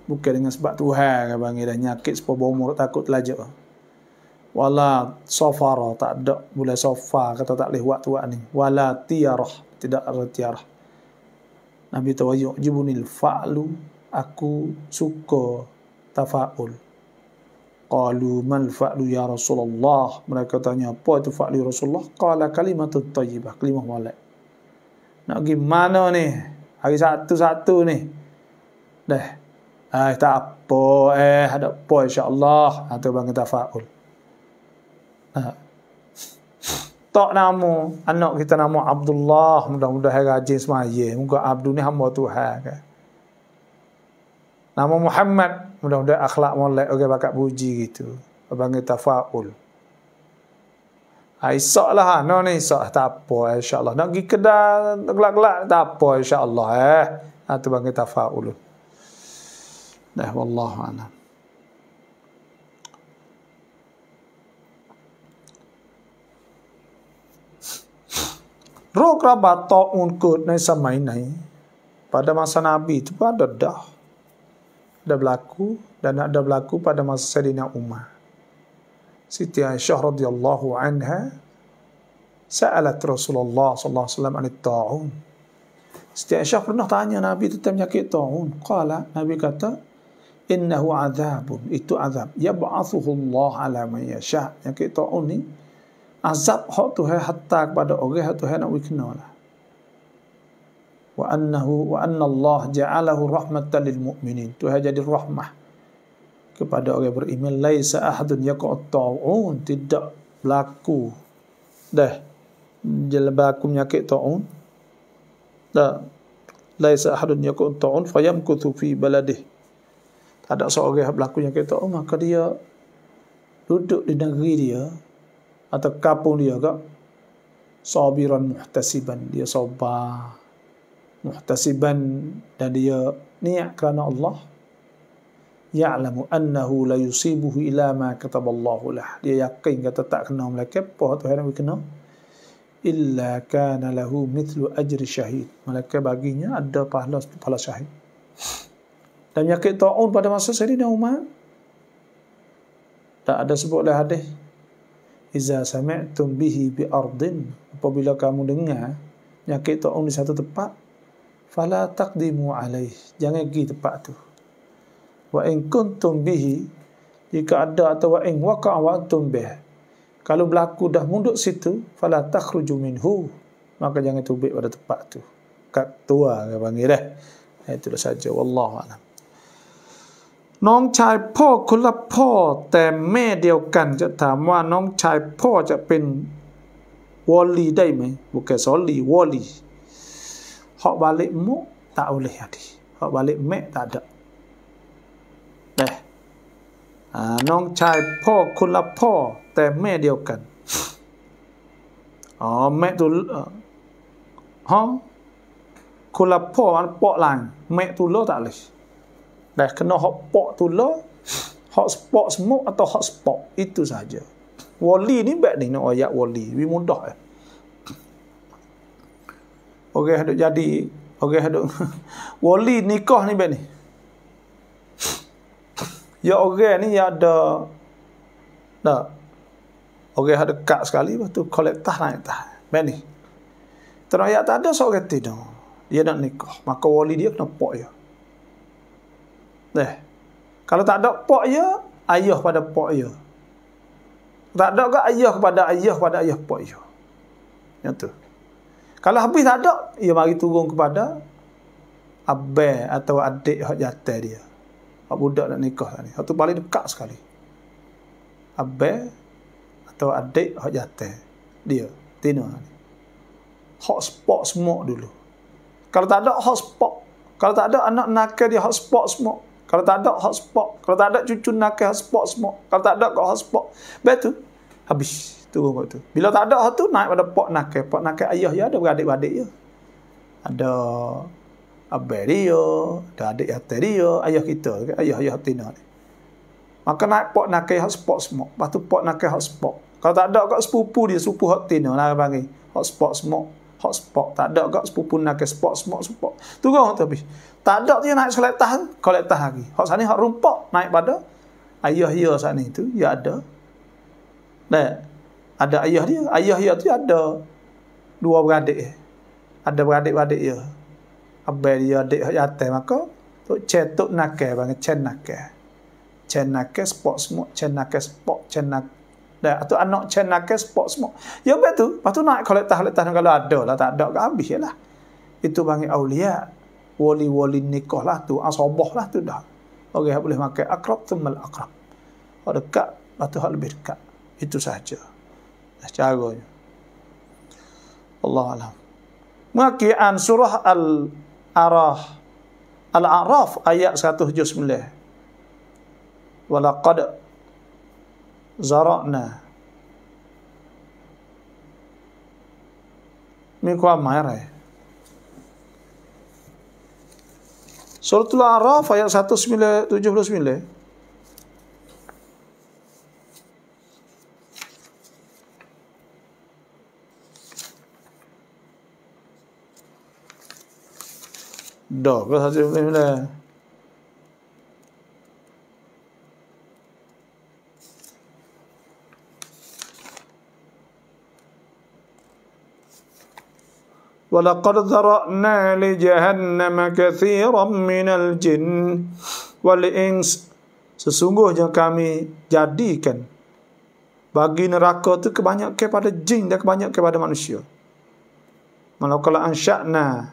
Bukan dengan sebab Tuhan kan bang dah nyakit sebab berumur takut lajak wala safara tak ada. Boleh sofa kata tak boleh buat tuak ni. Wala tiarah tidak ada tiarah. Nabi tawayyuk jibunil fa'lu aku suka tafaul. Qalu mal fa'lu ya Rasulullah? Mereka tanya apa itu fa'lu Rasulullah? Qala kalimatut tayyibah. Kalimah molek nak pergi mana ni? Hari satu-satu ni. Dah. Eh, tak apa. Eh, ada apa insyaAllah. Itu bang kita fa'ul. Ha. Tak nama. Anak kita nama Abdullah. Mudah-mudahan rajin semaya. Muka Abdul ni hamba Tuhan. Kan? Nama Muhammad. Mudah-mudahan akhlak molek. Orang bakat puji gitu. Bang kita fa'ul. Ha, isak lah. No ni isak. Tak apa insyaAllah. Nak pergi kedai gelak-gelak. Tak apa insyaAllah. Eh. Ha, tu bang kita fa'ul. Dah. Wallahu'alam. Roh kerabat ta'un kut ni sama ini. Pada masa Nabi itu pun ada dah. Ada berlaku. Dan ada berlaku pada masa Sayyidina Umar. Siti Aisyah radhiyallahu anha sa'alat Rasulullah sallallahu alaihi wasallam an taun Siti Aisyah pernah tanya Nabi tentang penyakit taun. Qala Nabi kata innahu azabun itu azab yab'athuhu Allah ala man yasha. Penyakit taun ni azab hak Tuhan hatta kepada orang hak Tuhan nak wikna lah. Wa annahu wa anna Allah ja'alahu rahmatan lil mu'minin. Tuhan jadi rahmah kepada orang beriman laisa ahadun yaqut taun tidak berlaku. Dah. Jel berlaku penyakit taun. Dah laisa ahadun yaqut taun fayamkuthu fi baladih. Tak ada seorang yang berlaku penyakit taun maka dia duduk di negeri dia atau kampung dia kak sabiran muhtasiban. Dia sabar muhtasiban dan dia niat kerana Allah ya'lamu annahu la yusibuhu ila ma kataballahu lah. Dia yakin kata tak kena malaikat apa Tuhan nak kena? Illa kana lahu mithlu ajri syahid. Malaikat baginya ada pahala pahala syahid. Dan penyakit taun pada masa Sayyidina Umar? Tak ada sebut oleh hadis. Iza sami'tum bihi bi ardin. Apabila kamu dengar penyakit taun di satu tempat fala taqdimu alaih. Jangan pergi tempat tu wa in kuntum bihi jika ada atau wa in waqa wa antum bih kalau berlaku dah munduk situ fala takhruju minhu maka jangan tubik pada tempat tu kat tua ke panggil dah itu saja wallahu alam น้องชายพ่อคนละพ่อแต่แม่เดียวกันจะถามว่าน้องชายพ่อจะเป็นวอลลีได้ไหม bukan soli wali hak balik mu tak boleh hati hak balik mek tak ada แต่น้องชายพ่อคนละพ่อแต่แม่เดียวกัน อ๋อ แม่ตัวฮะคนละพ่อมันเปาะหลังแม่ตัวโล tak boleh dah kena hak pok tu lo hak spok semua atau hak spok itu saja wali ni baik ni nak ayat wali lebih mudah eh Okey, haduk jadi. Okey, haduk. Wali nikah ni baik ni. Ya orang ni ya ada tak. Orang ada dekat sekali lepas tu kolektah naik tah. Ni. Terayak tak ada seorang tidak. Dia nak nikah. Maka wali dia kena pok ya. Eh. Kalau tak ada pok ya, ayah pada pok ya. Tak ada ke ayah kepada ayah pada ayah pok ya. Yang tu. Kalau habis tak ada, ia mari turun kepada abang atau adik hak jatuh dia. Hak budak nak nikah ni. Hak tu paling dekat sekali. Abang atau adik hak jatuh dia. Tina ni. Hak spot semua dulu. Kalau tak ada hak spot. Kalau tak ada anak nakal dia hak spot semua. Kalau tak ada hot spot. Kalau tak ada cucu nakal hot spot semua. Kalau tak ada kau hot spot. Betul. Habis. Turun kau tu. Bila tak ada hot tu, naik pada pot nakal. Pot nakal ayah ya ada beradik-beradik ya. Ada abang dia, ada adik hati dia, ayah kita, ayah-ayah tina ni. Maka naik pot nakal hot spot semua. Lepas tu pot nakal hot spot. Kalau tak ada kat sepupu dia, sepupu hot tina, nak panggil. Hot spot semua. Hot spot. Tak ada kat sepupu nakal spot semua, spot. Turun tu habis. Tak ada dia naik kolektah, kolektah lagi. Hak sana hak rumpok naik pada ayah dia sana itu, ya ada. Dan ada ayah dia, ayah dia tu ada dua beradik. Ada beradik-beradik dia. Abang dia hak jatuh maka tu cetuk nakal bang cen nakal. Cen nakal spot semua, cen nakal spot, cen nakal dan atau anak cen nakal spot semua. Betul. Lepas tu naik kolektah-kolektah kalau ada lah, tak ada ke habis lah. Itu bagi aulia wali-wali nikah lah tu, asabah lah tu dah. Orang yang boleh makan akrab tu mal akrab. Hak dekat, lepas hak lebih dekat. Itu sahaja. Caranya. Allah Alam. Mengakian surah Al-Araf. Al-Araf ayat 179. Walaqad zara'na. Ini kuah marah. Suratul Araf ayat 179. Dah, ke 179. ولقد ذرأنا لجهنم كثيرا من الجن والإنس sesungguhnya kami jadikan bagi neraka itu kebanyakan kepada jin dan kebanyakan kepada manusia Malakala ansya'na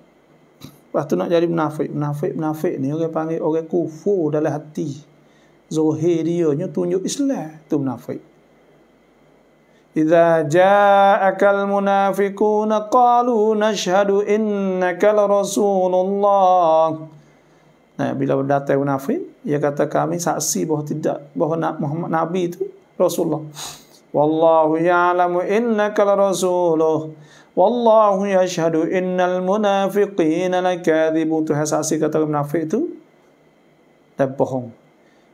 Lepas tu nak jadi munafik, munafik, munafik ni orang panggil orang kufur dalam hati. Zohir dia nya tunjuk Islam, tu munafik. Idza ja'akal munafiquna qalu nashhadu innaka rasulullah. Nah, bila datang munafik, dia kata kami saksi bahawa tidak bahawa Muhammad Nabi itu Rasulullah. Wallahu ya'lamu innaka rasuluh. Wallahu yashhadu innal munafiqina lakadzibun. Tu saksi kata munafik itu dan bohong.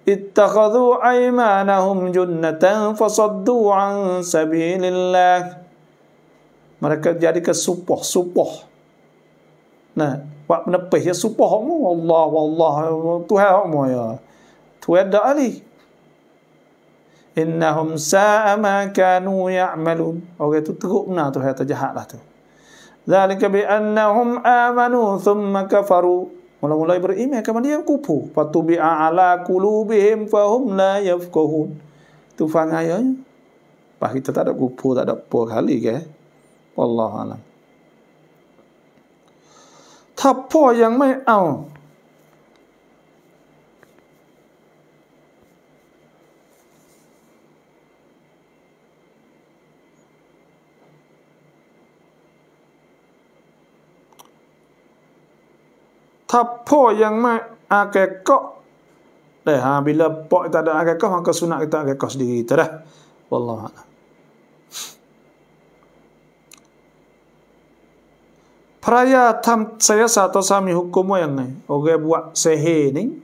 Ittakhadhu aymanahum junnatan fasaddu an sabilillah. Mereka jadi ke supoh supoh nah buat menepih ya supoh mu. Allah wallah Tuhan mu ya. Tuhan dak ali innahum sa'a ma kanu ya'malun orang itu teruk benar Tuhan terjahatlah tu Zalika bi annahum amanu thumma kafaru Mula-mula beriman kepada dia kupu. Fatubi'a ala kulubihim fahum la yafqahun. Tu faham ayatnya. Pak kita tak ada kupu, tak ada apa kali ke. Wallahu alam. ถ้าพ่อยังไม่เอา Tapa yang mai akekok. Dah, eh, ha, bila pok tak ada akekok, maka sunat kita akekok sendiri kita dah. Wallah. Peraya tam saya satu sami hukum yang ni. Orang buat sehe ni,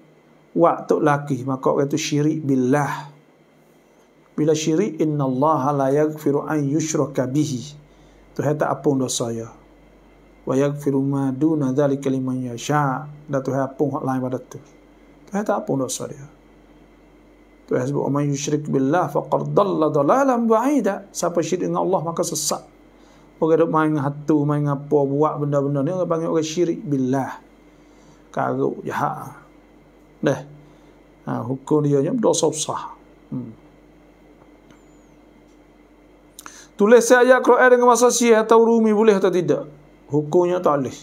waktu laki. Maka orang itu syirik billah. Bila syirik, inna Allah la yagfiru an yushraka bihi. Tu hata apung dosa ya wa yaghfiru ma duna dzalika liman yasha. Da tu ha pun hak lain pada tu. Tu tak pun dosa dia. Tu sebab man yusyrik billah faqad dalla dalalan ba'ida. Siapa syirik dengan Allah maka sesat. Orang duk main hatu main apa buat benda-benda ni orang panggil orang syirik billah. Karuk jahat. Dah ha, hukum dia nya dosa besar. Hmm. Tulis ayat Quran dengan masa syiah atau rumi boleh atau tidak? Hukumnya tak boleh.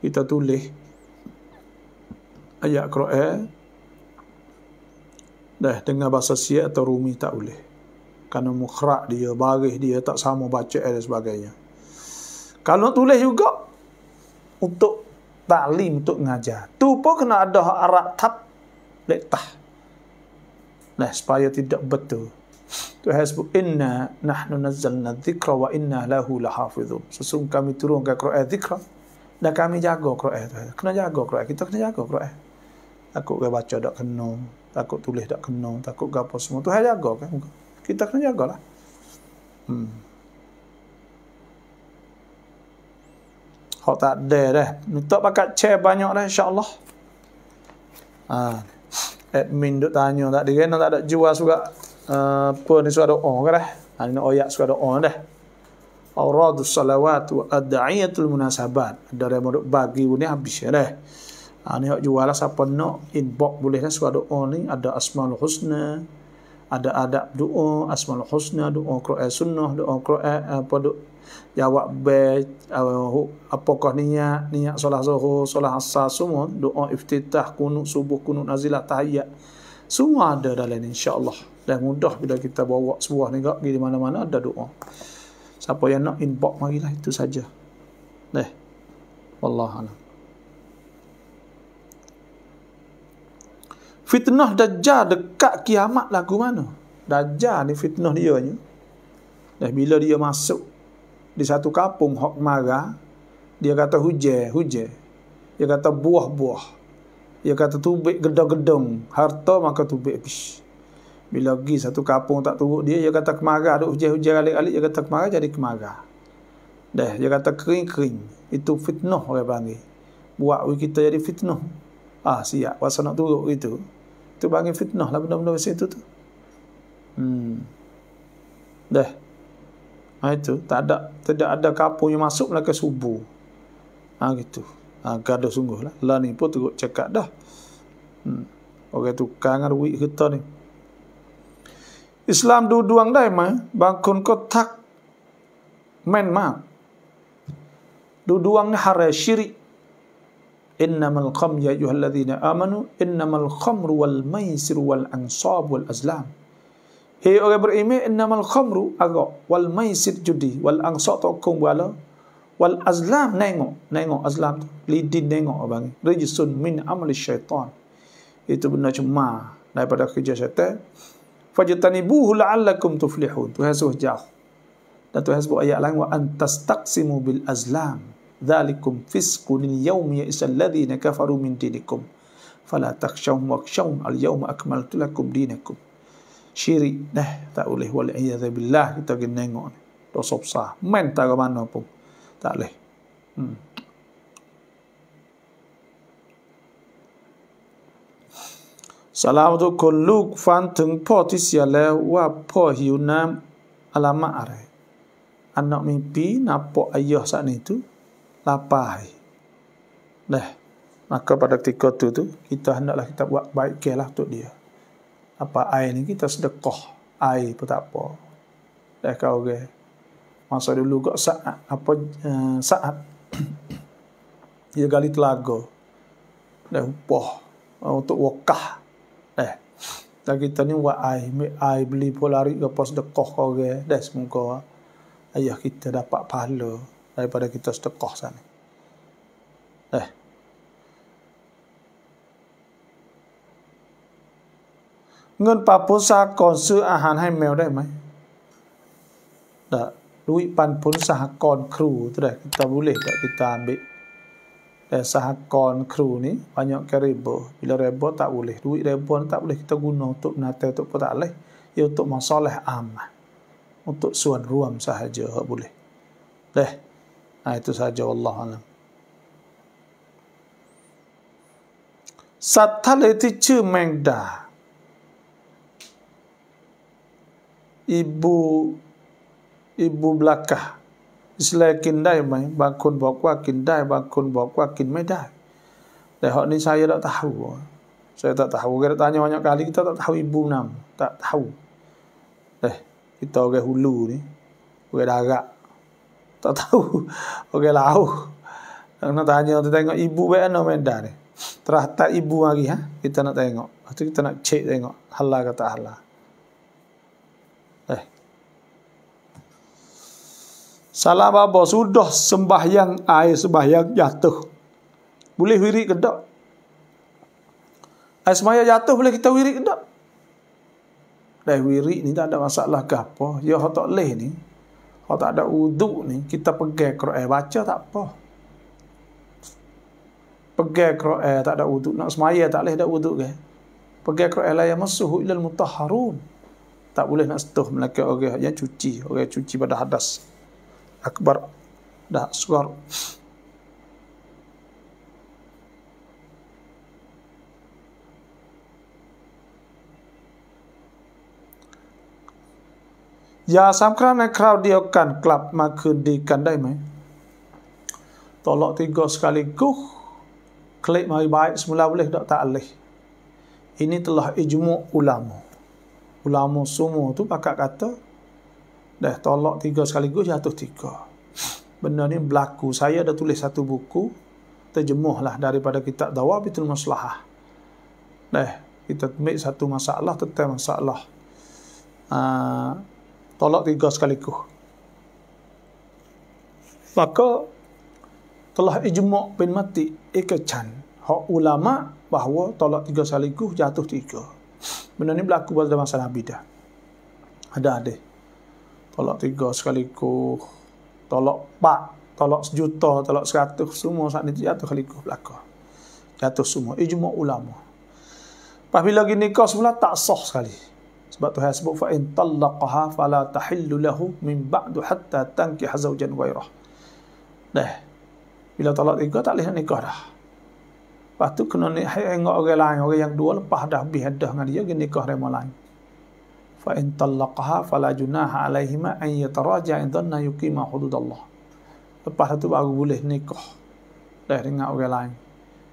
Kita tulis ayat Quran. Dah dengan bahasa siap atau rumi tak boleh. Kerana mukhrak dia baris dia tak sama baca dan sebagainya. Kalau tulis juga untuk taklim untuk ngajar. Tu pun kena ada arak tab lektah. Nah supaya tidak betul Tuhan sebut inna nahnu nazzalna dzikra wa inna lahu lahafizun. Sesungguh kami turunkan Quran dzikra dan kami jaga Quran tu. Kena jaga Quran. Kita kena jaga Quran. Takut gak baca tak kena, takut tulis tak kena, takut gak apa semua. Tuhan jaga kan. Kita kena jagalah. Hmm. Hak tak ada dah. Minta pakat share banyak dah insya-Allah. Ha. Admin duk tanya tak dia tak ada jual apa ni suara doa kan dah. Ha, ni ayat suara doa dah. Auradus salawat wa ad'iyatul munasabat. Ada yang mau bagi ni habis ya dah. Ha, ni hak jual lah siapa nak inbox boleh lah suara doa ni ada asmaul husna ada adab doa asmaul husna doa Quran sunnah doa Quran apa doa jawab be apakah niat niat solat zuhur solat asar semua doa iftitah kunut subuh kunut nazilah tahiyat semua ada dalam insya-Allah dan mudah bila kita bawa sebuah negak pergi di mana-mana ada doa. Siapa yang nak inbox marilah itu saja. Deh wallah alam. Fitnah dajjal dekat kiamat lagu mana? Dajjal ni fitnah dia ni. Dah bila dia masuk di satu kampung hok marah dia kata hujan hujan. Dia kata buah-buah. Dia kata tubik gedung-gedung harta maka tubik habis bila pergi satu kampung tak turut dia, dia kata kemarah. Duk hujan-hujan alik-alik, dia kata kemarah jadi kemarah. Dah, dia kata kering-kering. Itu fitnah orang panggil. Buat kita jadi fitnah. Ah, siap. Pasal nak turut gitu. Itu panggil fitnah lah benda-benda macam itu tu. Hmm. Dah. Ha, itu. Tak ada tidak ada kampung yang masuk ke subuh. Ha, gitu. Ha, gaduh sungguh lah. Lah ni pun turut cakap dah. Hmm. Orang tukang ada wik kita ni. อิสลามดูดวงได้ไหม บางคนก็ทักแม่นมาก ดูดวงฮาราชิริอินนัมัลคอมยายุฮัลลดีนอามานุอินนัมัลคอมรุวัลไมซิรุวัลอังซอบวัลอัซลามเฮโอเกบรอิเมอินนัมัลคอมรุอักวัลไมซิรจุดีวัลอังซอตอคุมวะลวัลอัซลามเนงอเนงออัซลามลีดินเนงออบางรีจิซุนมินอัมลิชัยฏอน itu benda cuma daripada kerja syaitan fajtanibuhu la'allakum tuflihun. Tu hasuh jauh. Dan tu sebut ayat lain wa antas taqsimu bil azlam. Dzalikum fisqun yawmi ya'isal ladzina kafaru min dinikum. Fala takhshawhum wakhshawhum al yawma akmaltu lakum dinakum. Syirik dah tak boleh. Wal billah. Kita kena tengok ni. Dosa besar. Men tak ke mana pun. Tak boleh. Hmm. Salam tu kuluk fan teng po ti sia le wa po hiu nam alama are. Anak mimpi napok ayah saat ni tu lapar. Dah. Maka pada ketika tu tu kita hendaklah kita buat baik ke lah untuk dia apa air ni kita sedekah air pun tak apa dah kau ke masa dulu kau saat apa uh, saat dia gali telaga dah upah uh, untuk wakah dan kita ni buat air ambil air beli polari ke pos kau ke dah semoga ayah kita dapat pahala daripada kita sedekah sana. Eh. Ngon papu sa kon su ahan hai mèo dai mai? Da, duit pan pun sahakon kru tu dah kita boleh tak kita ambil eh, sahakon kru ni banyak ke ribu. Bila ribu tak boleh duit ribu tak boleh kita guna untuk nate untuk apa tak boleh. Ia untuk masalah am. Untuk suan ruam sahaja boleh. Deh nah, itu sahaja Allah alam. Satal itu cemeng dah ibu ibu belakah Islam kindai mai bangkun bawa kindai bangkun bawa kin mai dah dah hak ni saya tak tahu. Saya tak tahu. Kita tanya banyak kali kita tak tahu ibu nam. Tak tahu. Eh kita orang hulu ni. Orang darat. Tak tahu. Orang lau. Nak tanya tu tengok ibu baik mana medan ni? Terah tak ibu lagi ha? Kita nak tengok. Tu kita nak cek tengok. Halal kata halal Salah bapa sudah sembahyang air sembahyang jatuh. Boleh wirid ke tak? Air sembahyang jatuh boleh kita wirid ke tak? Dah wirid ni tak ada masalah ke apa. Ya tak leh ni. Hak tak ada wuduk ni. Kita pegang Quran baca tak apa. Pegang Quran tak ada wuduk. Nak semaya tak leh ada wuduk ke? Pegang Quran la yamassuhu ilal mutahharun. Tak boleh nak setuh melakukan orang yang cuci. Orang cuci pada hadas akbar dah asgar Ya samkran crowd dia kan klub maka di kandai mai. Tolak tiga sekali kuh. Klik mai baik semula boleh tak tak alih. Ini telah ijmu' ulama. Ulama semua tu pakat kata dah tolak tiga sekaligus jatuh tiga. Benda ni berlaku. Saya dah tulis satu buku terjemuh lah daripada kitab Dawabitul Maslahah. Dah kita ambil satu masalah tentang masalah uh, tolak tiga sekaligus. Maka telah ijmu' bin mati ikacan hak ulama bahawa tolak tiga sekaligus jatuh tiga. Benda ni berlaku pada masa Nabi dah. Ada ada tolak tiga sekaligus tolak empat tolak sejuta tolak seratus. Semua saat ini jatuh sekaligus belakang jatuh semua. Ijma ulama. Pas bila lagi nikah semula tak sah sekali. Sebab Tuhan sebut fa in talaqaha fala tahillu lahu min ba'du hatta tankiha zawjan ghairah. Dah bila tolak tiga tak boleh nak nikah dah. Lepas tu kena ni orang lain, orang yang dua lepas dah habis dah dengan dia, kena nikah dengan lain fa in talaqaha fala junaha alaihima an yataraja in dhanna yuqima hududallah. Lepas tu baru boleh nikah dah dengan orang lain.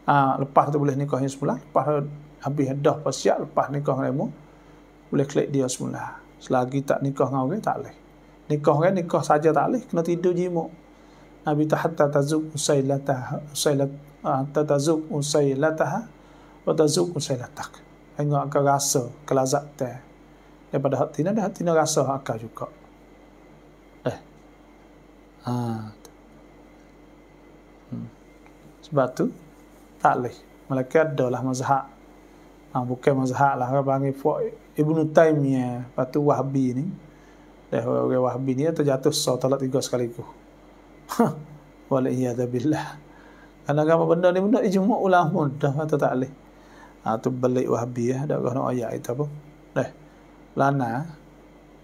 Ha, lepas tu boleh nikah yang semula lepas habis dah persiap lepas nikah dengan boleh klik dia semula. Selagi tak nikah dengan orang tak boleh. Nikah kan nikah saja tak boleh kena tidur jimuk. Nabi tahatta tazuk usailataha usailat ta tazuk usailataha wa tazuk usailatak tengok ke rasa kelazatan daripada hak tina dan hak tina rasa hak akal juga. Eh. Ha. hmm. sebab tu tak boleh. Malaikat adalah mazhab. Ha, bukan mazhab lah. Orang panggil Ibnu Taimiyah. Lepas tu Wahbi ni. Dah orang Wahbi ni terjatuh so talak tiga sekaligus. Wala iyadha billah kerana apa benda ni benda ijmu' ulama. Dah kata tak boleh. Ha, tu balik Wahbi ya. Dah kena ayat itu apa. Dah lana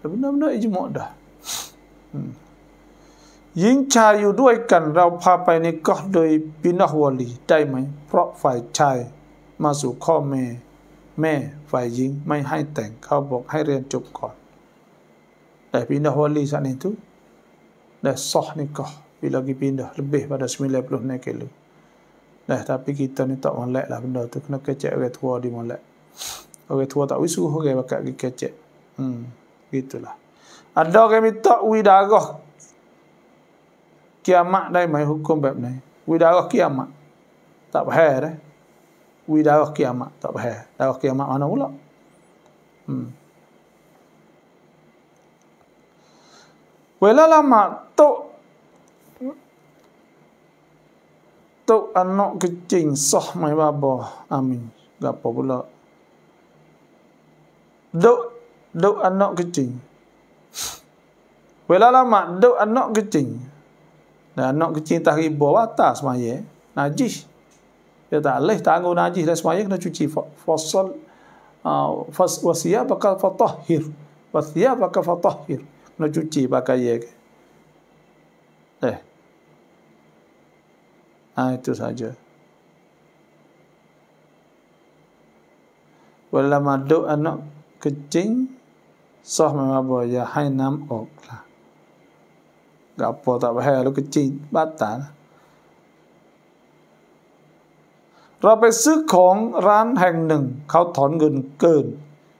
benda-benda ijmu' dah hmm. ยิงชายอยู่ด้วยกัน เราพาไปในก็โดยปินหัวลีได้ไหม เพราะฝ่ายชายมาสู่ข้อแม่ แม่ฝ่ายหญิงไม่ให้แต่งเขาบอกให้เรียนจบก่อน dah pindah wali saat itu dah sah nikah bila lagi pindah lebih pada 90 kilo dah tapi kita ni tak molek lah benda tu kena kecek orang tua di molek orang tua tak wisu orang bakat pergi kecek hmm gitulah. Ada orang minta widarah kiamat dah mai hukum bab ni. Widarah kiamat. Tak faham dah widarah kiamat tak faham. Darah kiamat mana pula? Hmm. Wala lama tok tok anak kecing sah mai baba. Amin. Gapo pula? Dok dok anak kecing. Wala lama dok anak kecing. Dan anak kecing tak ribu atas semaya. Najis. Dia tak boleh tangguh najis dan semaya kena cuci fasal uh, fas wasiya bakal fatahhir. Wasiya bakal fatahhir nak cuci pakai ye eh ah itu saja wala madu anak ซอมามาบ่อย่าให้น้ำออกล่ะกับปอตาแห่แล้วก็จีบ้าตานะเราไปซื้อของร้านแห่งหนึ่ง เขาถอนเงินเกิน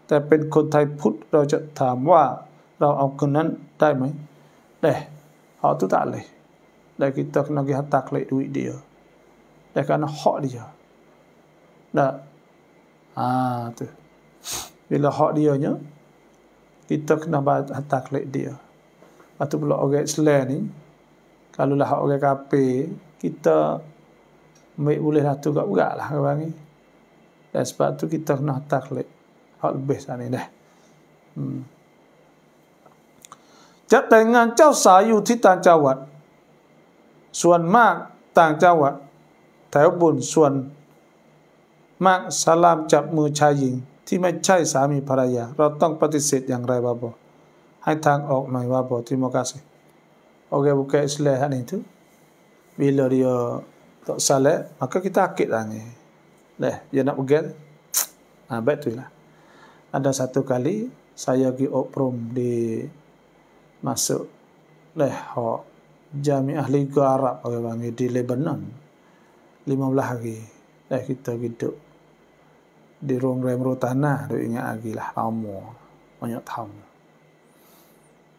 แต่เป็นคนไทยพุทธเราจะถามว่าเราเอาเงินนั้นได้ไหมได้เขาตุตาเลยได้กิตักนักหัตตักเลยดุยเดียวได้การหอเดียวได้อ่าตัวเวลาหอเดียวเนี่ย kita kena hantar klik dia lepas tu pula orang Islam ni kalau lah orang kafir kita ambil boleh lah tu kat berat lah orang ni dan sebab tu kita kena hantar klik hak lebih sana ni dah hmm จะแต่งงานเจ้าสาวอยู่ที่ต่างจังหวัด ส่วนมากต่างจังหวัดแถวบุญส่วนมากสลามจับมือชายหญิง ที่ไม่ใช่สามีภรรยา เราต้องปฏิเสธอย่างไรบ้าบอให้ทางออกหน่อยบ้าบอที่มกาสิโอเคบุก Islam itu bila dia tak salat maka kita akid tangan dah dia nak pergi ah betul lah ada satu kali saya pergi oprom di masuk leh ho Jamiah Liga Arab bagi bagi di Lebanon 15 hari dah kita hidup di ruang rem tanah tu ingat lagi lah lama. Banyak tahun.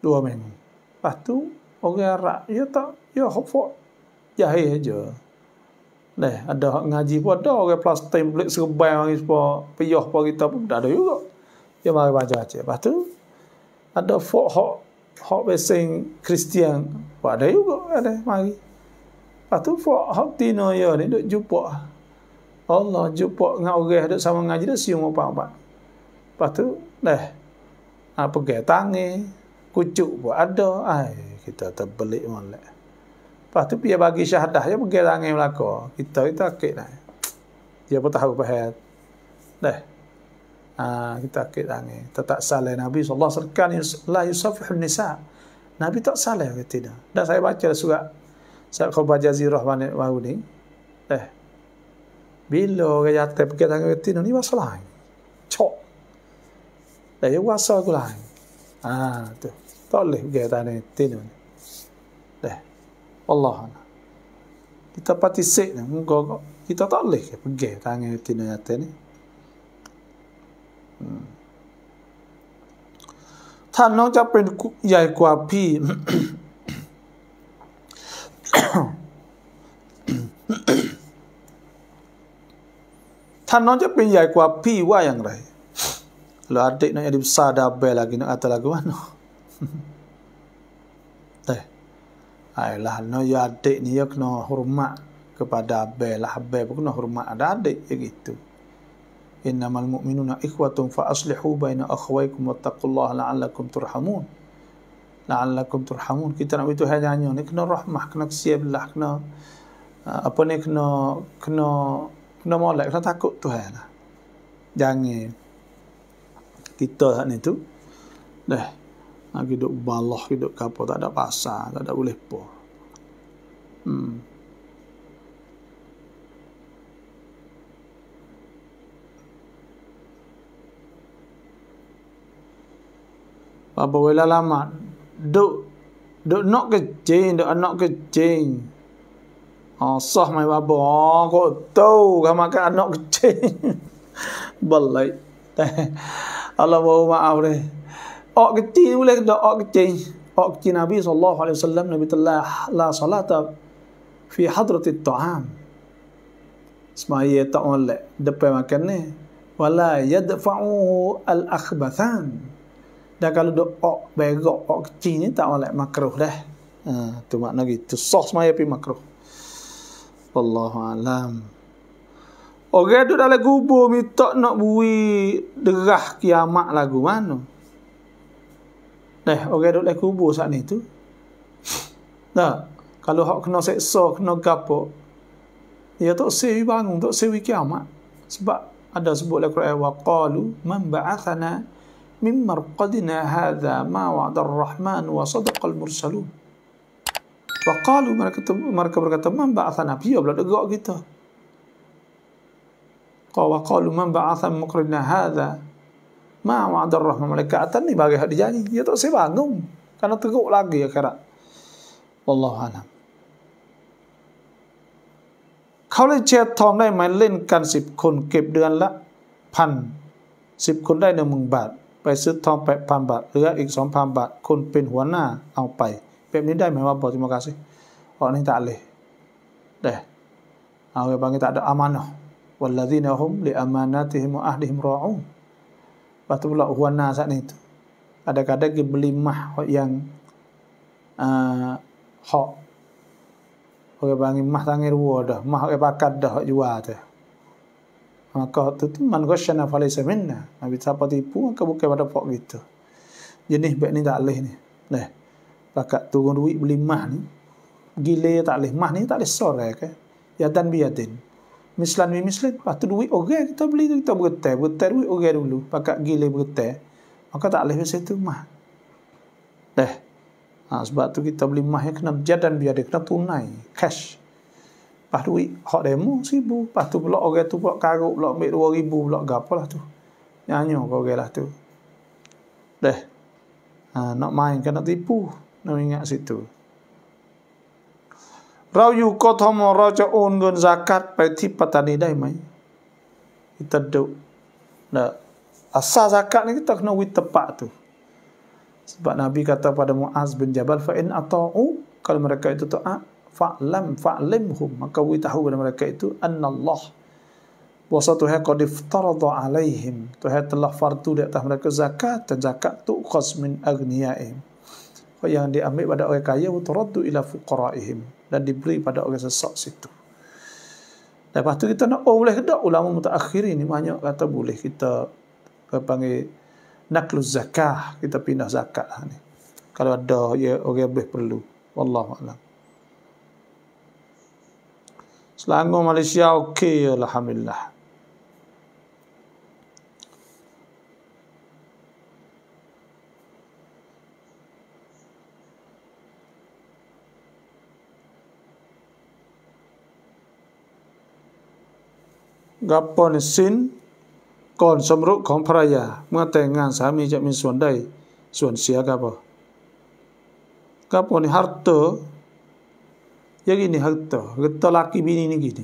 Dua minggu. Lepas tu orang Arab ya tak ya hopfo jahil aja. Leh, ada ngaji pun ada orang plus template serbai orang semua piyah pun kita pun ada juga. Dia mari baca aja. Lepas tu ada fok hok hak besing Kristian buat ada juga ada mari. Lepas tu fak hak tino ya ni duk jumpa Allah jumpa dengan orang duk sama ngaji dah siung apa-apa lepas tu dah ha, pergi tangi kucuk buat ada ai kita terbelik molek lepas tu dia bagi syahadah dia pergi tangi melaka kita kita akid lah dia pun tahu pahal dah Ha, kita akid tangan. Tetap salah Nabi SAW. Kan la yusafih nisa. Nabi tak salah ke tidak. Dan saya baca surat surat khabar jazirah mana baru ni. Eh. villoja, porque no ni vas a la cho để yêu quá soi của lại à tốt liền ghé ta này tin rồi để Allah kita patisik ni muka kita tak boleh pergi tangan tina nyata ni hmm. ท่านน้องจะเป็นใหญ่กว่าพี่ mm ท่านน้องจะเป็นใหญ่กว่าพี่ว่าอย่างไร Kalau adik nak jadi besar dah abel lagi nak kata lagu mana? Eh. Ayolah, no ya adik ni ya kena hormat kepada abel lah. Abel pun kena hormat ada adik ya gitu. Innamal mu'minuna ikhwatun fa aslihu baina akhwaykum wattaqullaha la'allakum turhamun. La'allakum turhamun. Kita nak itu hanya ni kena rahmah, kena kesiap lah, kena uh, apa ni kena kena kena molek, kena takut Tuhan lah. Jangan kita saat ni tu dah nak hidup balah hidup apa tak ada pasal tak ada boleh apa hmm. apa wala lama duk duk nak kecing duk anak kecing oh sah mai babo oh kau tahu kamu makan anak kecing balai Allah mau maaf deh. Ok kecil boleh ke ok kecil. Ok kecil Nabi wasallam Nabi telah la salata fi hadrati ta'am. Semaya tak boleh depan makan ni. Wala yadfa'u al-akhbathan. Dan kalau duk ok begok ok kecil ni tak boleh makruh dah. Ha, tu makna gitu. Sos semaya pi makruh. Wallahu alam. Orang duduk dalam kubur minta nak bui derah kiamat lagu mana? Eh, orang duduk dalam kubur saat ni tu. Nah, kalau hak kena seksa, kena gapo, ya tak sewi bangun, tak sewi kiamat. Sebab ada sebut dalam Quran wa qalu man ba'athana min marqadina hadha ma wa'ada ar-rahman wa sadaqa al-mursalun. Wa qalu mereka mereka berkata man ba'athana biya pula degak kita. Qawa qalu man ba'atha muqrina hadha ma wa'ada ar-rahman malaikatan ni bagi hak dijanji dia tak saya bangun kerana teruk lagi akhirat wallahu alam kalau เลยเชียร์ทองได้มาเล่นกันสิบคนเก็บเดือนละพันสิบคนได้หนึ่งหมื่นบาทไปซื้อทองแปดพันบาทเหลืออีกสองพันบาทคนเป็นหัวหน้าเอาไป Pep ni dah memang apa terima kasih. Orang ni tak leh. Dah. Ah orang panggil tak ada amanah. Wallazina hum li amanatihim wa ahdihim ra'un. Patu pula huana saat ni tu. Kadang-kadang dia beli mah yang uh, hak. Orang panggil mah tangir dua dah. Mah orang pakat dah jual tu. Maka tu tu man gosyana falisa minna. Nabi siapa tipu, maka bukan pada pok gitu. Jenis baik ni tak leh ni. Dah pakat turun duit beli mah ni gile tak leh mah ni tak leh sore ke ya dan biatin mislan mi mislan lepas tu duit orang kita beli tu kita bergetar bergetar duit orang dulu pakat gila bergetar maka tak boleh masa tu mah. Dah ha, sebab tu kita beli mah yang kena jadan biar dia kena tunai cash. Lepas duit hak demo seribu. Lepas tu pula orang tu pula karuk pula ambil dua ribu pula gapa lah tu. Nyanyi kau orang lah tu. Dah ha, nak main kena tipu nak ingat situ เราอยู่กทมเราจะโอนเงินซากัดไปที่ปัตตานีได้ไหม kita duk nah, asal zakat ni kita kena wit tepat tu sebab Nabi kata pada Muaz bin Jabal fa in ata'u kalau mereka itu taat fa'lam fa'limhum maka wit tahu pada mereka itu annallah wa satu ha qad iftarada alaihim Tuhan telah fardu di atas mereka zakat dan zakat tu khas min aghniyaihim yang diambil pada orang kaya turaddu ila fuqaraihim dan diberi pada orang sesak situ. Lepas tu kita nak, oh boleh tak ulama mutaakhir ini banyak kata boleh kita panggil naklu zakah, kita pindah zakat lah ni. Kalau ada ya orang boleh perlu. Wallahu a'lam. Selangor Malaysia okey alhamdulillah. กับปอนสินก่อนสมรสของภรรยา เมื่อแต่งงานสามีจะมีส่วนได้ส่วนเสียกับกับปอนฮัตเตอร์ยังกินฮัตเตอร์กัตลากีบินีนี่กิน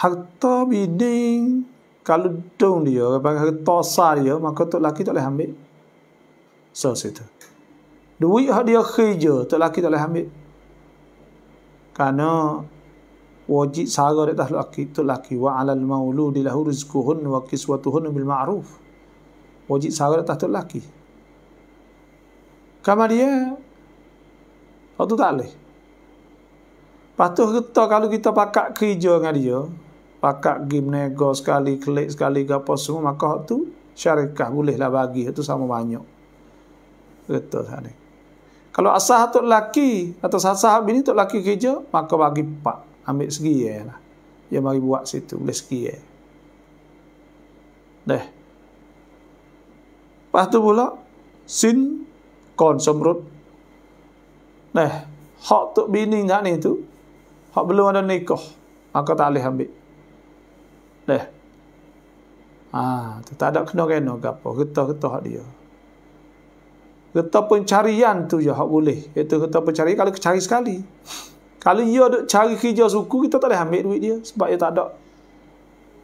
ฮัตเตอร์บินี kalau dong dia bang tosa dia maka tok laki tak boleh ambil so situ duit hak dia kerja tok laki tak boleh ambil kerana wajib sara di atas laki tu laki wa alal mauludi lahu rizquhun wa kiswatuhun bil ma'ruf. Wajib atas tu laki kamar dia waktu tak boleh. Patuh kita kalau kita pakat kerja dengan dia, pakat pergi menego sekali, klik sekali, apa semua, maka tu syarikah bolehlah bagi, itu sama banyak. Betul tadi. Kalau asah tu laki atau asah bini tu laki kerja, maka bagi pak, ambil segi ya lah. Dia mari buat situ, boleh segi ya. Deh. Lepas tu pula, sin kon semrut. Deh. Hak tu bini tak ni tu, Hak belum ada nikah, maka tak boleh ambil. Dah. Ah, tu tak ada kena-kena ke apa. Kita-kita hak dia. Kita pencarian tu je hak boleh. Itu kita pencarian kalau cari sekali. Kalau dia ada cari kerja suku, kita tak boleh ambil duit dia. Sebab dia tak ada.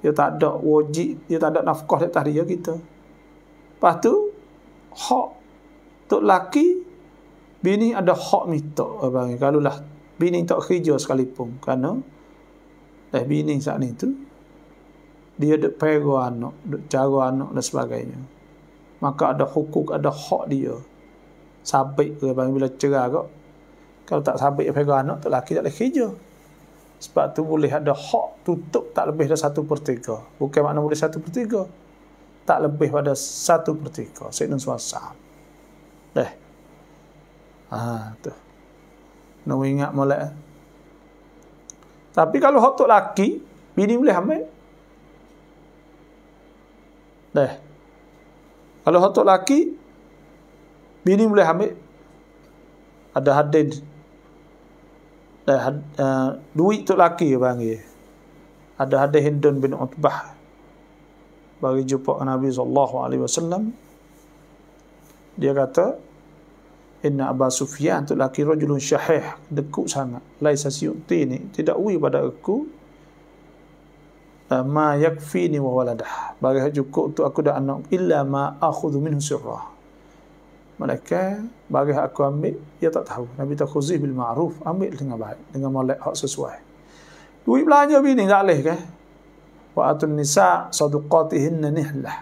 Dia tak ada wajib. Dia tak ada nafkah di atas dia kita. Lepas tu, hak tu laki, bini ada hak minta. Kalau lah bini tak kerja sekalipun kerana dah bini saat ni tu dia duk pego anak duk cara anak dan sebagainya maka ada hukuk ada hak dia sabit ke bang bila cerai kok kalau tak sabit pego anak tu laki tak boleh kerja sebab tu boleh ada hak tutup tak lebih dari satu per tiga bukan makna boleh satu per tiga tak lebih pada satu per tiga saya suasa dah ah tu nak ingat molek. Tapi kalau hak tok laki, bini boleh ambil. Dah. Kalau hak tok laki, bini boleh ambil. Ada hadin. Dah uh, duit tok laki panggil. Ada hadis Hindun bin Utbah. Bagi jumpa Nabi sallallahu alaihi wasallam. Dia kata Inna Aba Sufyan tu laki rajulun syahih dekuk sangat. Laisa siyuti ni tidak ui pada aku ma yakfini wa waladah. Bagi cukup untuk aku dan anak illa ma akhudhu minhu sirrah mereka bagi aku ambil dia tak tahu. Nabi tak khuzih bil ma'ruf. Ambil dengan baik dengan molek hak sesuai. Duit belanja bini tak boleh ke? Wa atun nisa saduqatihinna nihlah.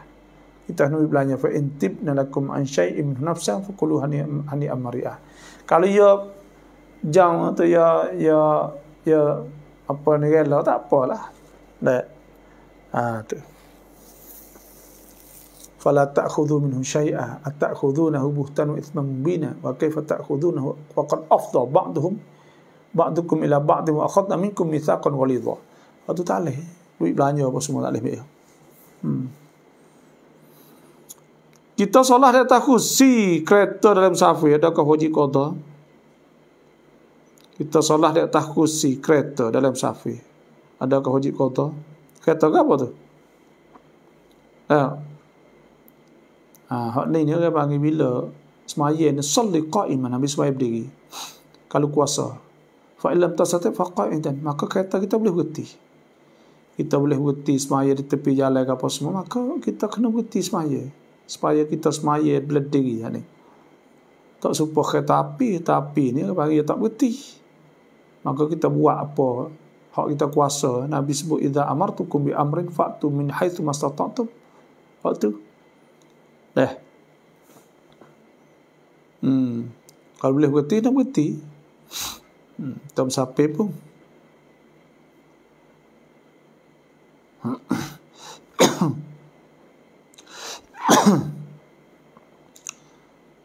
Kita hendak belanja fa intib nalakum an syai'in nafsan fa qulu hani amriah. Kalau ya jang tu ya ya ya apa ni rela tak apalah. Dah ha tu fala ta'khudhu minhu syai'a ata'khudhunahu buhtan wa ithman mubina wa kaifa ta'khudhunahu wa qad afdha ba'dhum ba'dukum ila ba'd wa akhadna minkum mithaqan walidha Waktu tak boleh. Duit belanja apa semua tak boleh hmm. Kita solat di atas kursi kereta dalam safi adakah wajib qada kita solat di atas kursi kereta dalam safi adakah wajib qada kereta ke apa tu? Eh ah hak ni ni orang panggil bila semaya ni salli qa'iman habis semaya berdiri kalau kuasa fa illam tasati fa qa'idan maka kereta kita boleh berhenti kita boleh berhenti semaya di tepi jalan ke apa semua maka kita kena berhenti semaya supaya kita semaya berdiri ni. Tak supaya kereta api, kereta api ni bagi tak berhenti. Maka kita buat apa hak kita kuasa. Nabi sebut idza amartukum bi amrin fa'tu min haitsu mastata'tum. Waktu. Dah. Hmm. Kalau boleh berhenti, nak berhenti. Hmm. Tak sampai pun.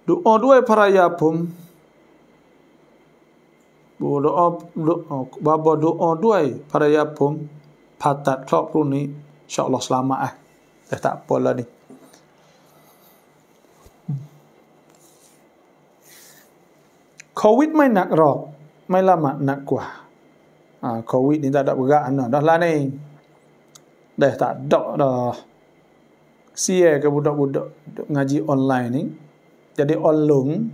doa dua para yapum doa doa baba doa dua para yapum patat klok ni insyaallah selamat ah dah tak apalah ni covid mai nak rok mai lama nak ha, covid ni tak ada berat ana dah lah ni. Dah tak ada dah. Sia ke budak-budak ngaji online ni jadi olong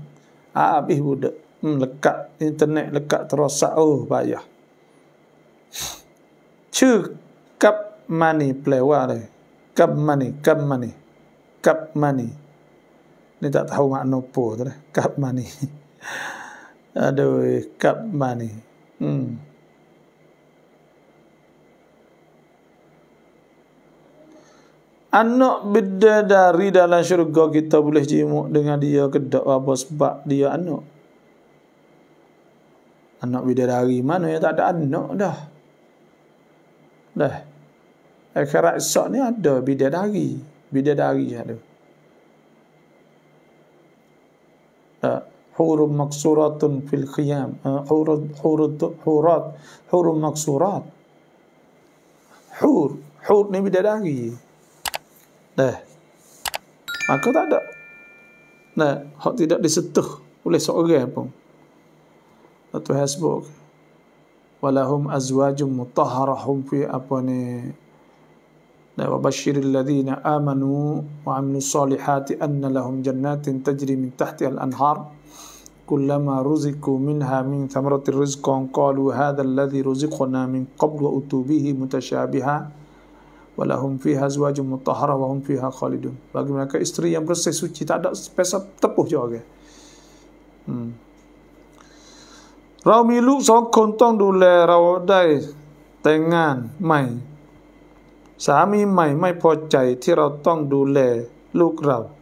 ah, habis budak hmm, lekat internet lekat terosak oh payah. Chư cấp money money ni tak tahu makna apa tu dah cấp money Aduh, kap mana? Hmm. Anak beda dari dalam syurga kita boleh jimuk dengan dia kedok apa sebab dia anak. Anak beda dari mana yang tak ada anak dah. Dah. Akhirat esok ni ada beda dari. Beda dari ada. Tak hurum maksuratun fil khiyam. Uh, hurud, hurud, hurat. Hurum maksurat. Hur. Hur ni bidadari. Dah. Maka tak ada. Nah, hak tidak disentuh oleh seorang pun. Satu hasbuk. Walahum azwajum mutahharahum fi apa ni. Nah, wa basyiril ladhina amanu wa amilu salihati anna lahum jannatin tajri min tahti al-anhar. كلما رزقوا منها من ثمرة الرزق قالوا هذا الذي رزقنا من قبل وأتوا به متشابها walahum fiha azwajun mutahhara wa hum fiha khalidun bagi mereka isteri yang bersih suci tak ada spesial tepuh je orang hmm rau milu so kontong dule rau dai tengan mai sami mai mai po chai thi rau tong dule luk rau luk rau แล้วจะบาปไหมบาปบ่ส่วนสามี ไม่ดูแลลูก แต่อั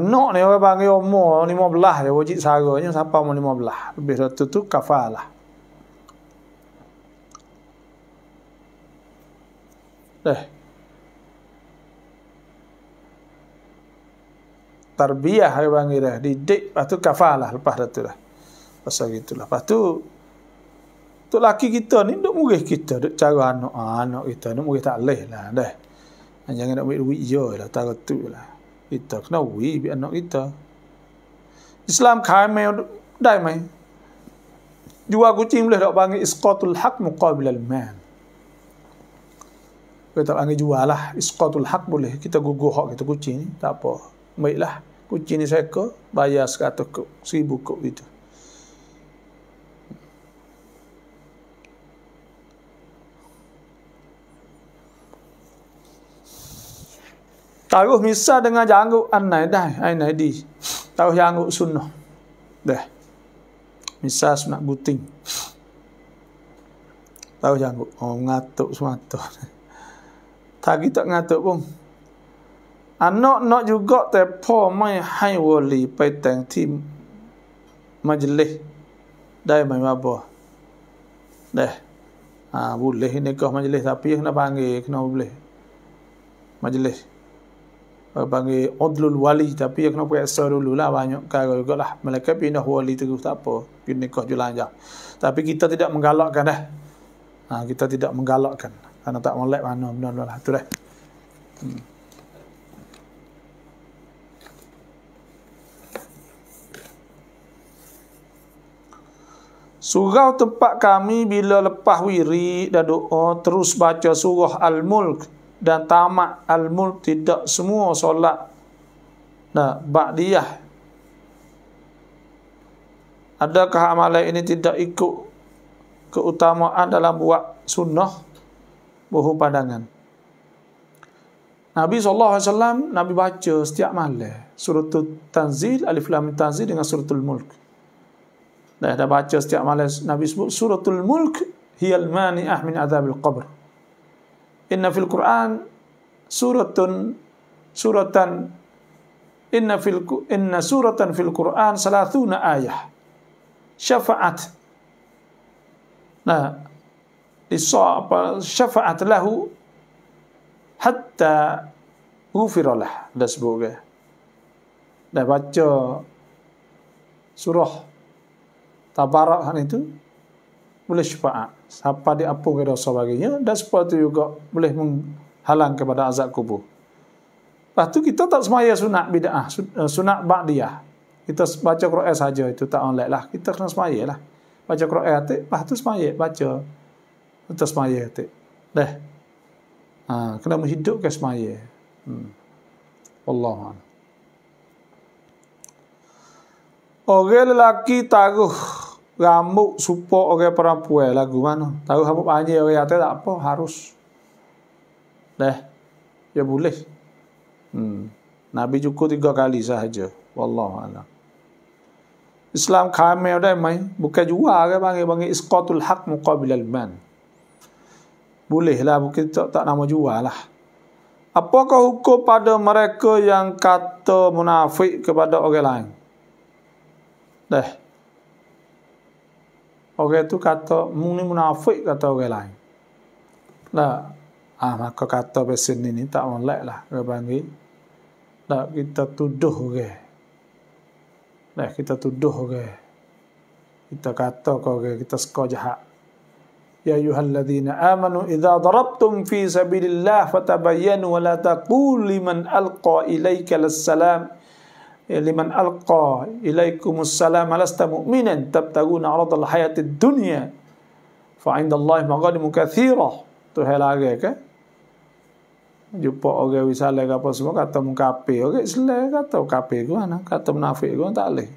นนอกเนี่ยว่าบางยอมโม่นี่มอบlah ya wajib sara nya siapa mau lima belah lebih dari itu kafalah eh tarbiyah hai bang ira didik lepas tu kafalah lepas itu dah pasal gitulah. Lepas tu tu laki kita ni duk murih kita, duk cara anak ah, anak kita ni murih tak leh lah dah. Jangan nak ambil duit je lah, tak tu lah. Kita kena wui bi anak kita. Islam kami dai mai. Jual kucing boleh tak panggil isqatul haq muqabil al-mal. Kita panggil jual lah. Isqatul haq boleh. Kita guguh hak kita kucing. Tak apa. Baiklah. Kucing ni ke. Bayar sekatus kok. Seribu kok gitu. Taruh misal dengan janggut anai dah, anai di. Taruh janggut sunnah. Dah. Misal sunat buting. Taruh janggut. Oh, ngatuk semata. Tak kita ngatuk pun. Anak nak juga tepo mai hai wali pai tang tim majlis. Dah mai? Dah. Ah, boleh ni kau majlis tapi kena panggil, kena boleh. Majlis panggil Udlul Wali tapi kena periksa dulu lah banyak kaya juga lah mereka pindah wali terus tak apa pindah kau jualan aja tapi kita tidak menggalakkan dah ha, kita tidak menggalakkan karena tak molek mana benar-benar lah tu dah hmm. Surau tempat kami bila lepas wiri dan doa terus baca surah Al-Mulk dan tamat al-mulk tidak semua solat nah ba'diyah. Adakah amalan ini tidak ikut keutamaan dalam buat sunnah? Buhu pandangan. Nabi SAW Nabi baca setiap malam suratul tanzil alif lam tanzil dengan suratul mulk dah dah baca setiap malam Nabi sebut suratul mulk hiyal mani'ah min adzabil qabr inna fil Quran suratun suratan inna fil inna suratan fil Quran salatuna ayah syafaat nah disa apa syafaat lahu hatta ghufira lah dah sebut ke dah baca surah tabarak itu boleh syafaat siapa diampun ke dosa baginya dan seperti juga boleh menghalang kepada azab kubur. Lepas tu kita tak semaya sunat bid'ah, eh, sunat ba'diyah. Kita baca Quran saja itu tak online lah. Kita kena semaya lah. Baca Quran atik, lepas tu semaya baca. Kita semaya atik. Dah. Ha, kena menghidupkan semaya. Hmm. Allah. Orang lelaki taruh rambut support orang perempuan lagu mana. Tahu rambut panjang orang atas tak apa harus. Dah ya boleh. Hmm. Nabi cukup tiga kali sahaja. Wallahu a'lam. Islam kamil dah mai bukan jual ke panggil isqatul haq muqabil al man. Boleh lah mungkin tak, tak nama jual lah. Apakah hukum pada mereka yang kata munafik kepada orang lain? Dah Orang tu kata, mung ni munafik kata orang lain. Lah, ah maka kata pesan ni tak molek lah. Dia panggil. Lah, kita tuduh orang. Lah, kita tuduh orang. Kita kata ke orang, kita suka jahat. Ya ayuhalladzina amanu idza darabtum fi sabilillah fatabayyanu wa la taqul liman alqa ilayka lassalam liman alqa ilaikumus salam alasta mu'minan tabtaguna aradal hayatid dunya fa indallahi maghanimu katsira tu hal lagi ke jumpa orang wisale ke apa semua kata mu kafir orang Islam kata kafir gua mana kata munafik gua tak leh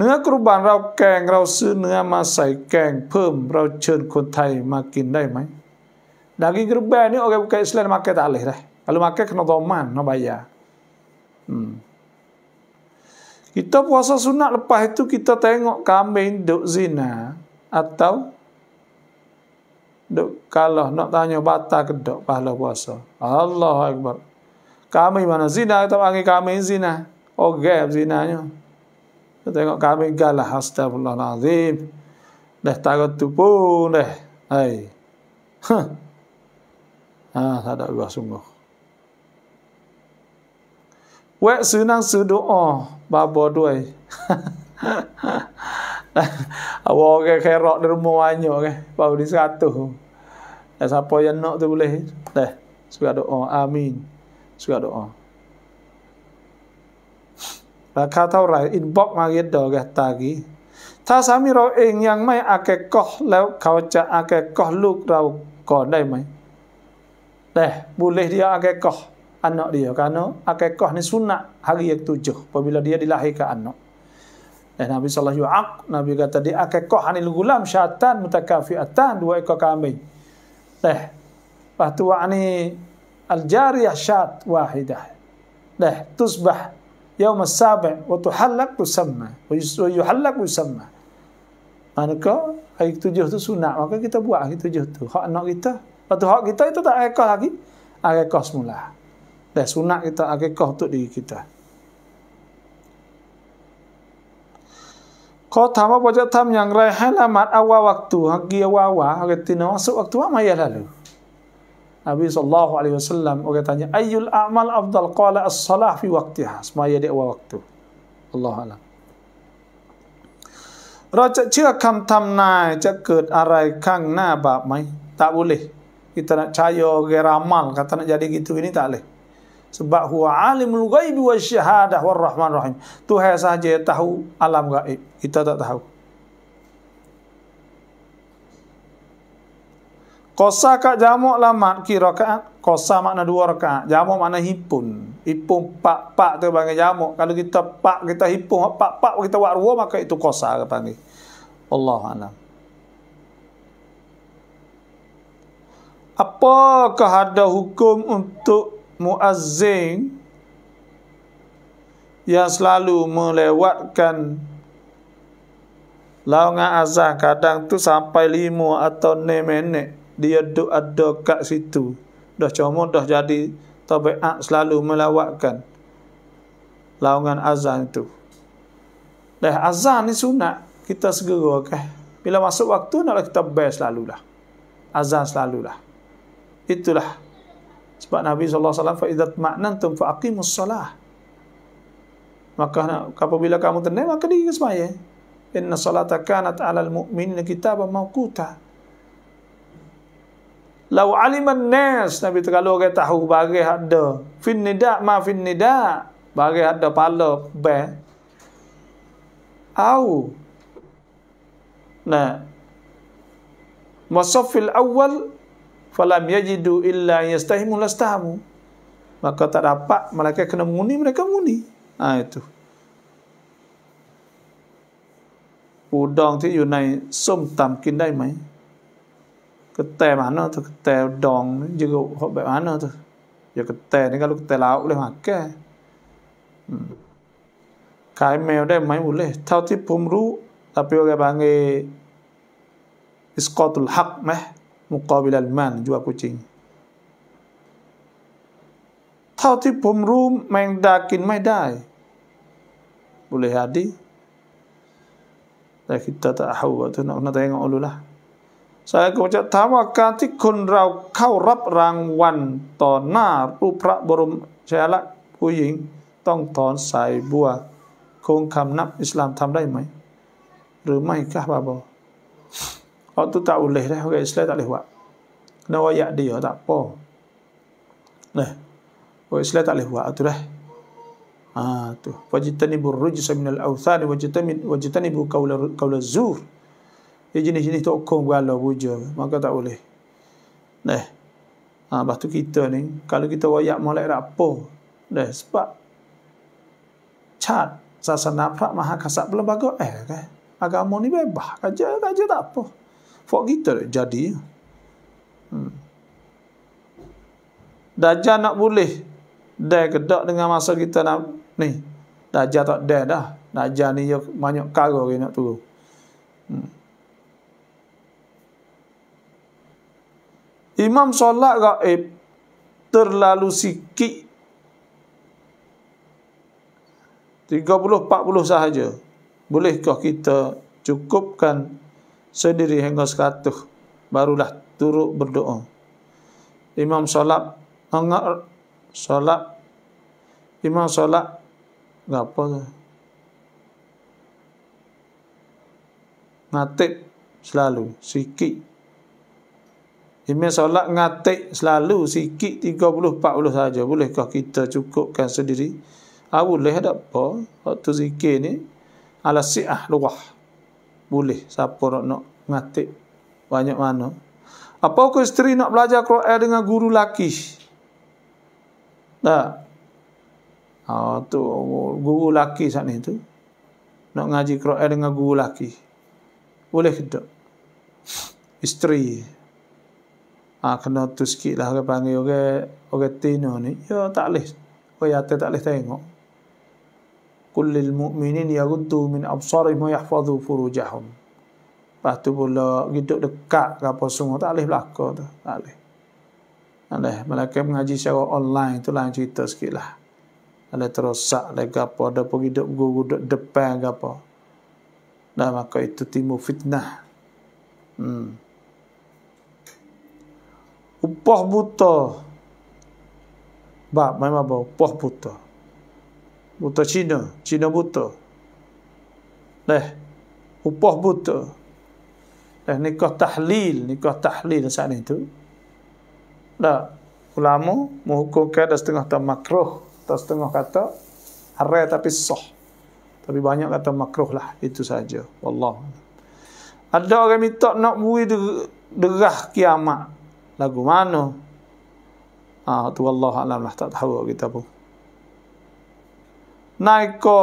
นื้อ kurban เราแกงเราซื้อเนื้อมาใส่แกงเพิ่มเราเชิญคนไทยมากินได้ไหม Daging kerbau ni orang bukan Islam makan tak boleh dah. Kalau makan kena doman, kena bayar. Hmm. Kita puasa sunat lepas itu kita tengok kambing duk zina atau duk kalau nak tanya batal ke duk pahala puasa. Allah Akbar. Kami mana zina kita panggil kami zina. Gap zinanya. Kita tengok kami galah astagfirullahalazim. Dah takut tu pun dah. Hai. Huh. Ha, tak ada buah sungguh. Wek senang sedoa babo duai. Awak ke kerok di rumah banyak ke, bau di satu. Dan siapa yang nak tu boleh. Dah, suka doa. Amin. Suka doa. Baka tau rai inbox mari do ke tagi. Ta sami ro ing yang mai ake koh lau kau ca ake koh luk rau ko dai mai. Dah, boleh dia akikah anak dia kerana akikah ni sunat hari yang tujuh apabila dia dilahirkan anak. Dan Nabi sallallahu alaihi wasallam Nabi kata dia akikah anil gulam syatan mutakafiatan dua ekor kambing. Dah. Lepas tu al jariyah syat wahidah. Dah, tusbah yaum as-sabi' wa tuhallaq tusamma wa yuhallaq tusamma. Manakah hari tujuh tu sunat maka kita buat hari tujuh tu hak anak kita Lepas tu hak kita itu tak akikah lagi. Akikah semula. Dan sunat kita akikah untuk diri kita. Kau tahu apa je tam yang rehan amat awal waktu. Hagi awal awal. Hagi tina masuk waktu apa maya lalu. Nabi SAW orang tanya. Ayul a'mal afdal qala as-salah fi waktiha. Semaya di awal waktu. Allah Allah. เราจะเชื่อคำทำนายจะเกิดอะไรข้างหน้าบาปไหม tak boleh kita nak percaya orang ramal kata nak jadi gitu ini tak boleh sebab huwa alimul ghaibi wasyahadah warrahman rahim Tuhan saja tahu alam gaib kita tak tahu Kosa kat jamak lamat kira rakaat. Kosa makna dua rakaat. Jamak makna hipun. Hipun pak-pak tu panggil jamak. Kalau kita pak kita hipun pak-pak kita buat dua maka itu kosa ke panggil. Allah alam. Apakah ada hukum untuk muazzin yang selalu melewatkan laungan azan kadang tu sampai lima atau enam minit dia duduk ada kat situ. Dah cuma dah jadi tabiat selalu melewatkan laungan azan itu. Dah azan ni sunat. Kita segera okay? bila masuk waktu naklah kita best selalulah. Azan selalulah Itulah sebab Nabi sallallahu alaihi wasallam fa idza ma'nantum fa aqimus. Maka apabila kamu tenang maka diri semaya. Inna salata kanat 'alal mu'minina kitaban mawquta. Lau aliman nas Nabi kalau orang tahu bagi ada fin nida ma fin nida bagi ada pala be au nah masafil awal falam yajidu illa yastahimu lastahamu. Maka tak dapat mereka kena menguni mereka menguni ha itu. Udang tu yunai sum tam kin dai mai. Ketai mana tu? Ketai dong juga hok bae mana tu? Ya ketai ni kalau ketai lauk boleh makan. Hmm. kai mel dai mai boleh. Tau ti pomru tapi orang panggil iskotul hak meh. ยเท่าที่ผมรู้ tapi orang panggil isqatul haq meh muqabil al man jual kucing เท่าที่ผมรู้แมงดากินไม่ได้ boleh jadi แต่ kita tak tahu tu nak kena tengok dulu lah saya ก็จะถามว่าการที่คนเราเข้ารับรางวัลต่อหน้ารูปพระบรมชายลักษณ์ผู้หญิงต้องถอนสายบัวคงคำนับอิสลามทำได้ไหม หรือไม่กะบาบอ Waktu tak boleh dah orang Islam tak boleh buat. Kena wayak dia tak apa. Nah. Orang Islam tak boleh buat tu dah. Ha tu. Wajtanibu rujsa min al-awthan wajtanibu wajtanibu qaula qaula zur. Ya jenis-jenis tu okong berala buja, maka tak boleh. Nah. Ha lepas tu kita ni kalau kita wayak molek tak apa. Dah sebab cat sasana prak maha kasat belum bagus eh kan. Agama ni bebas, kerja kerja tak apa. Fok kita jadi. Hmm. Dajjal nak boleh dah kedak dengan masa kita nak ni. Dajjal tak dah dah. Dajjal ni yo banyak karo dia nak turun. Hmm. Imam solat gaib terlalu sikit 30 40 sahaja. Bolehkah kita cukupkan sendiri hingga seratus barulah turut berdoa. Imam solat enggak solat imam solat apa tu? Ngatik selalu sikit. Imam solat ngatik selalu sikit 30 40 saja. Bolehkah kita cukupkan sendiri ah boleh ada apa waktu zikir ni ala si'ah luah boleh siapa nak nak ngatik banyak mana. Apa ke isteri nak belajar Quran dengan guru laki? Tak. Ha, tu guru laki saat ni tu. Nak ngaji Quran dengan guru laki. Boleh ke tak? Isteri. Ha, kena tu sikit lah orang panggil orang orang tino ni. Ya tak boleh. Orang yata tak boleh tengok mu'minin yaghuddu min absarihim wa yahfazu furujahum. Lepas tu pula hidup dekat ke apa semua tak boleh belaka tu. Tak boleh. Boleh. Malaikat mengaji secara online tu lain cerita sikit lah. Ada terosak lagi apa. Ada pun hidup guru duduk depan ke apa. Dan maka itu timbul fitnah. Hmm. Upah buta. Bab memang apa? Upah buta buta Cina, Cina buta. Dah, upah buta. Dah nikah tahlil, nikah tahlil saat itu. Dah, ulama menghukumkan ada setengah kata makruh, atau setengah kata haram tapi sah. Tapi banyak kata makruh lah, itu saja. Wallah. Ada orang minta nak bui derah kiamat. Lagu mana? Ah, tu Allah alam lah, tak tahu kita pun. นายก็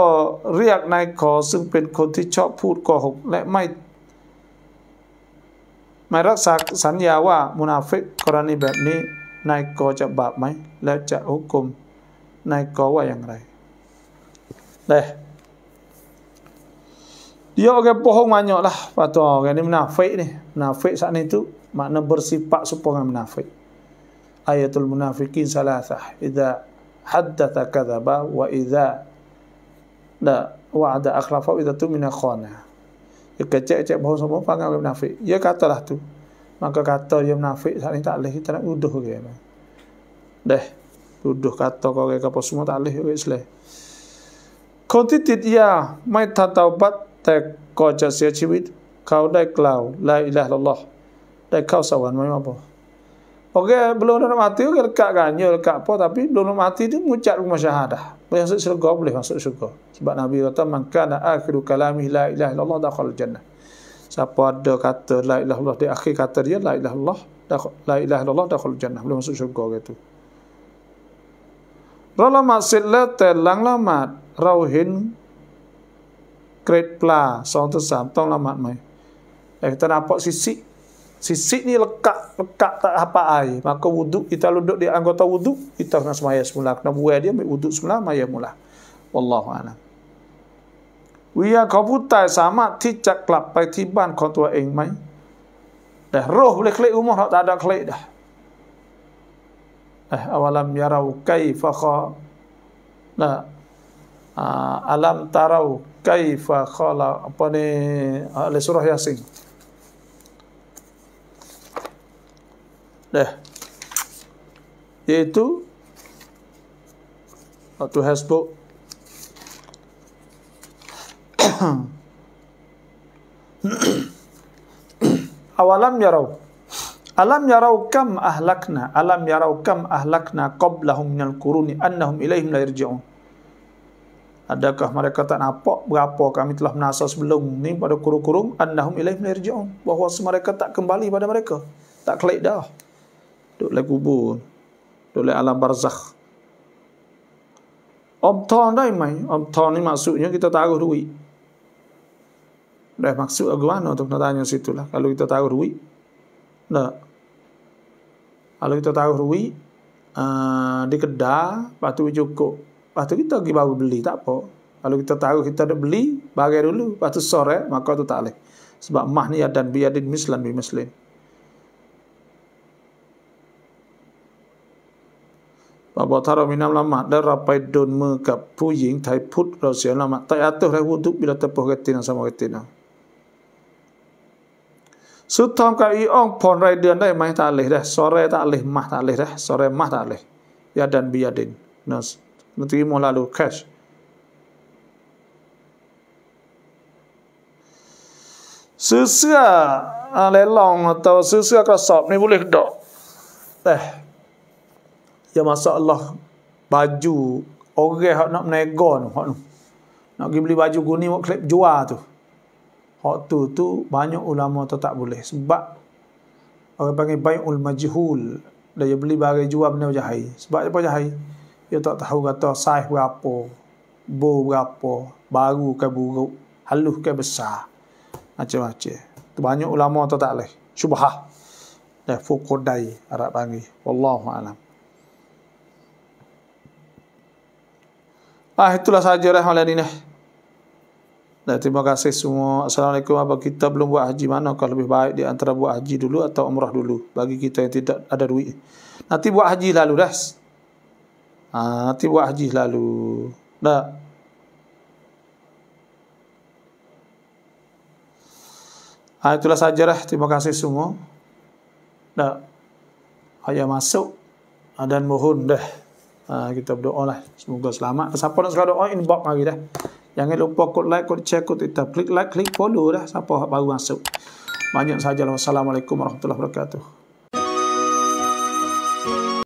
เรียกนายขอซึ่งเป็นคนที่ชอบพูดโกหกและไม่ไม่รักษาสัญญาว่ามุนาฟิกกรณีแบบนี้ นายกจะบาปไหม แล้วจะหุกกลมนายกว่าอย่างไรเด้ dia orang bohong banyak lah Lepas tu orang ni munafik ni Munafik saat ni tu Makna bersifat supaya munafik Ayatul munafikin salasah Iza haddatha kadhaba Wa iza la wa'ada akhlafa wa idza tumina khana dia kecek-kecek bahawa semua panggil orang munafik dia katalah tu maka kata dia munafik saat ni tak boleh kita nak uduh dia deh uduh kata kau ke apa semua tak boleh orang Islam คนที่ติดยาไม่ทันเตาบัตแต่ก่อนจะเสียชีวิตเขาได้กล่าวลาอิลาฮ์ลอฮ์ได้เข้าสวรรค์ไหมมาบอก Okey, belum nak mati, okey lekat ganyo, lekat apa, tapi belum nak mati tu mengucap rumah syahadah. Masuk syurga, boleh masuk syurga. Sebab Nabi kata, man kana akhiru kalami la ilaha illallah dakhal jannah. Siapa ada kata la ilaha illallah, di akhir kata dia la ilaha illallah, la ilaha illallah dakhal jannah. Boleh masuk syurga gitu. Rala maksud le telang lamat rauhin kret pla tong mai. Eh kita nampak sisik sisik ni lekat lekat tak apa air maka wuduk kita duduk di anggota wuduk kita kena semaya semula kena buai dia ambil wuduk semula maya mula wallahu a'lam วิยาเขาผู้ตายสามารถที่จะกลับไปที่บ้านของตัวเองไหมแต่โรคเล็กๆอุโมงค์เราตาดักเล็กได้ eh awalam yarau kaifa kha nah uh, alam tarau kaifa khala apa ni uh, surah yasin Dah. Iaitu waktu hasbuk awalam yarau. Alam yarau kam ahlakna alam yarau kam ahlakna qablahum minal quruni annahum ilaihim la yarji'un. Adakah mereka tak nampak berapa kami telah menasa sebelum ni pada kurung-kurung annahum ilaihim la yarji'un? Bahawa mereka tak kembali pada mereka. Tak kelik dah duduk dalam kubur duduk dalam alam barzakh Omton dah mai Omton ni maksudnya kita taruh duit Dah maksud aku mana untuk nak tanya situ lah Kalau kita taruh duit Tak kalau kita taruh duit uh, di kedai, lepas tu cukup. Lepas tu kita pergi baru beli, tak apa. Kalau kita taruh kita ada beli, bagi dulu. Lepas tu sore, maka tu tak boleh. Sebab mah ni dan biadin mislan bi muslim. บอกถ้าเรามีน้ำละหมาดและเราไปโดนมือกับผู้หญิงไทยพุทธเราเสียละหมาดแต่อัตุไรวุดุบิลาตะโปกตินังสมกตินังสุดทองกับอีอ่องผ่อนรายเดือนได้ไหมตาเลยได้สอเรตาเลยมาตาเลยได้สอเรมาตาเลยยาดันบียาดินนะนั่นที่มูลาลูแคช ซื้อเสื้ออะไรลอง atau ซื้อเสื้อกระสอบในบุหรี่ดอกแต่ ya masalah baju. Orang hak nak menego tu hak tu. Nak pergi beli baju guni buat klip jual tu. Hak tu tu banyak ulama tu tak boleh. Sebab orang panggil bai'ul majhul. Dia beli barang jual benda jahai sebab apa jahai dia tak tahu kata saiz berapa bo berapa baru ke buruk halus ke besar. Macam-macam. Tu banyak ulama tu tak boleh. Subhah dah fukodai, arab panggil. Wallahu alam. Ah itulah saja ini. Dan terima kasih semua. Assalamualaikum. Apa kita belum buat haji mana? Kalau lebih baik di antara buat haji dulu atau umrah dulu. Bagi kita yang tidak ada duit. Nanti buat haji lalu dah. Ha, nanti buat haji lalu. Dah. Ha, itulah saja dah. Terima kasih semua. Dah. Ayah masuk. Dan mohon dah. Ha, kita berdoa lah. Semoga selamat. Siapa nak sekadar doa, inbox lagi dah. Jangan lupa kod like, kod share, kod twitter. Klik like, klik follow dah. Siapa baru masuk. Banyak sajalah. Wassalamualaikum warahmatullahi wabarakatuh.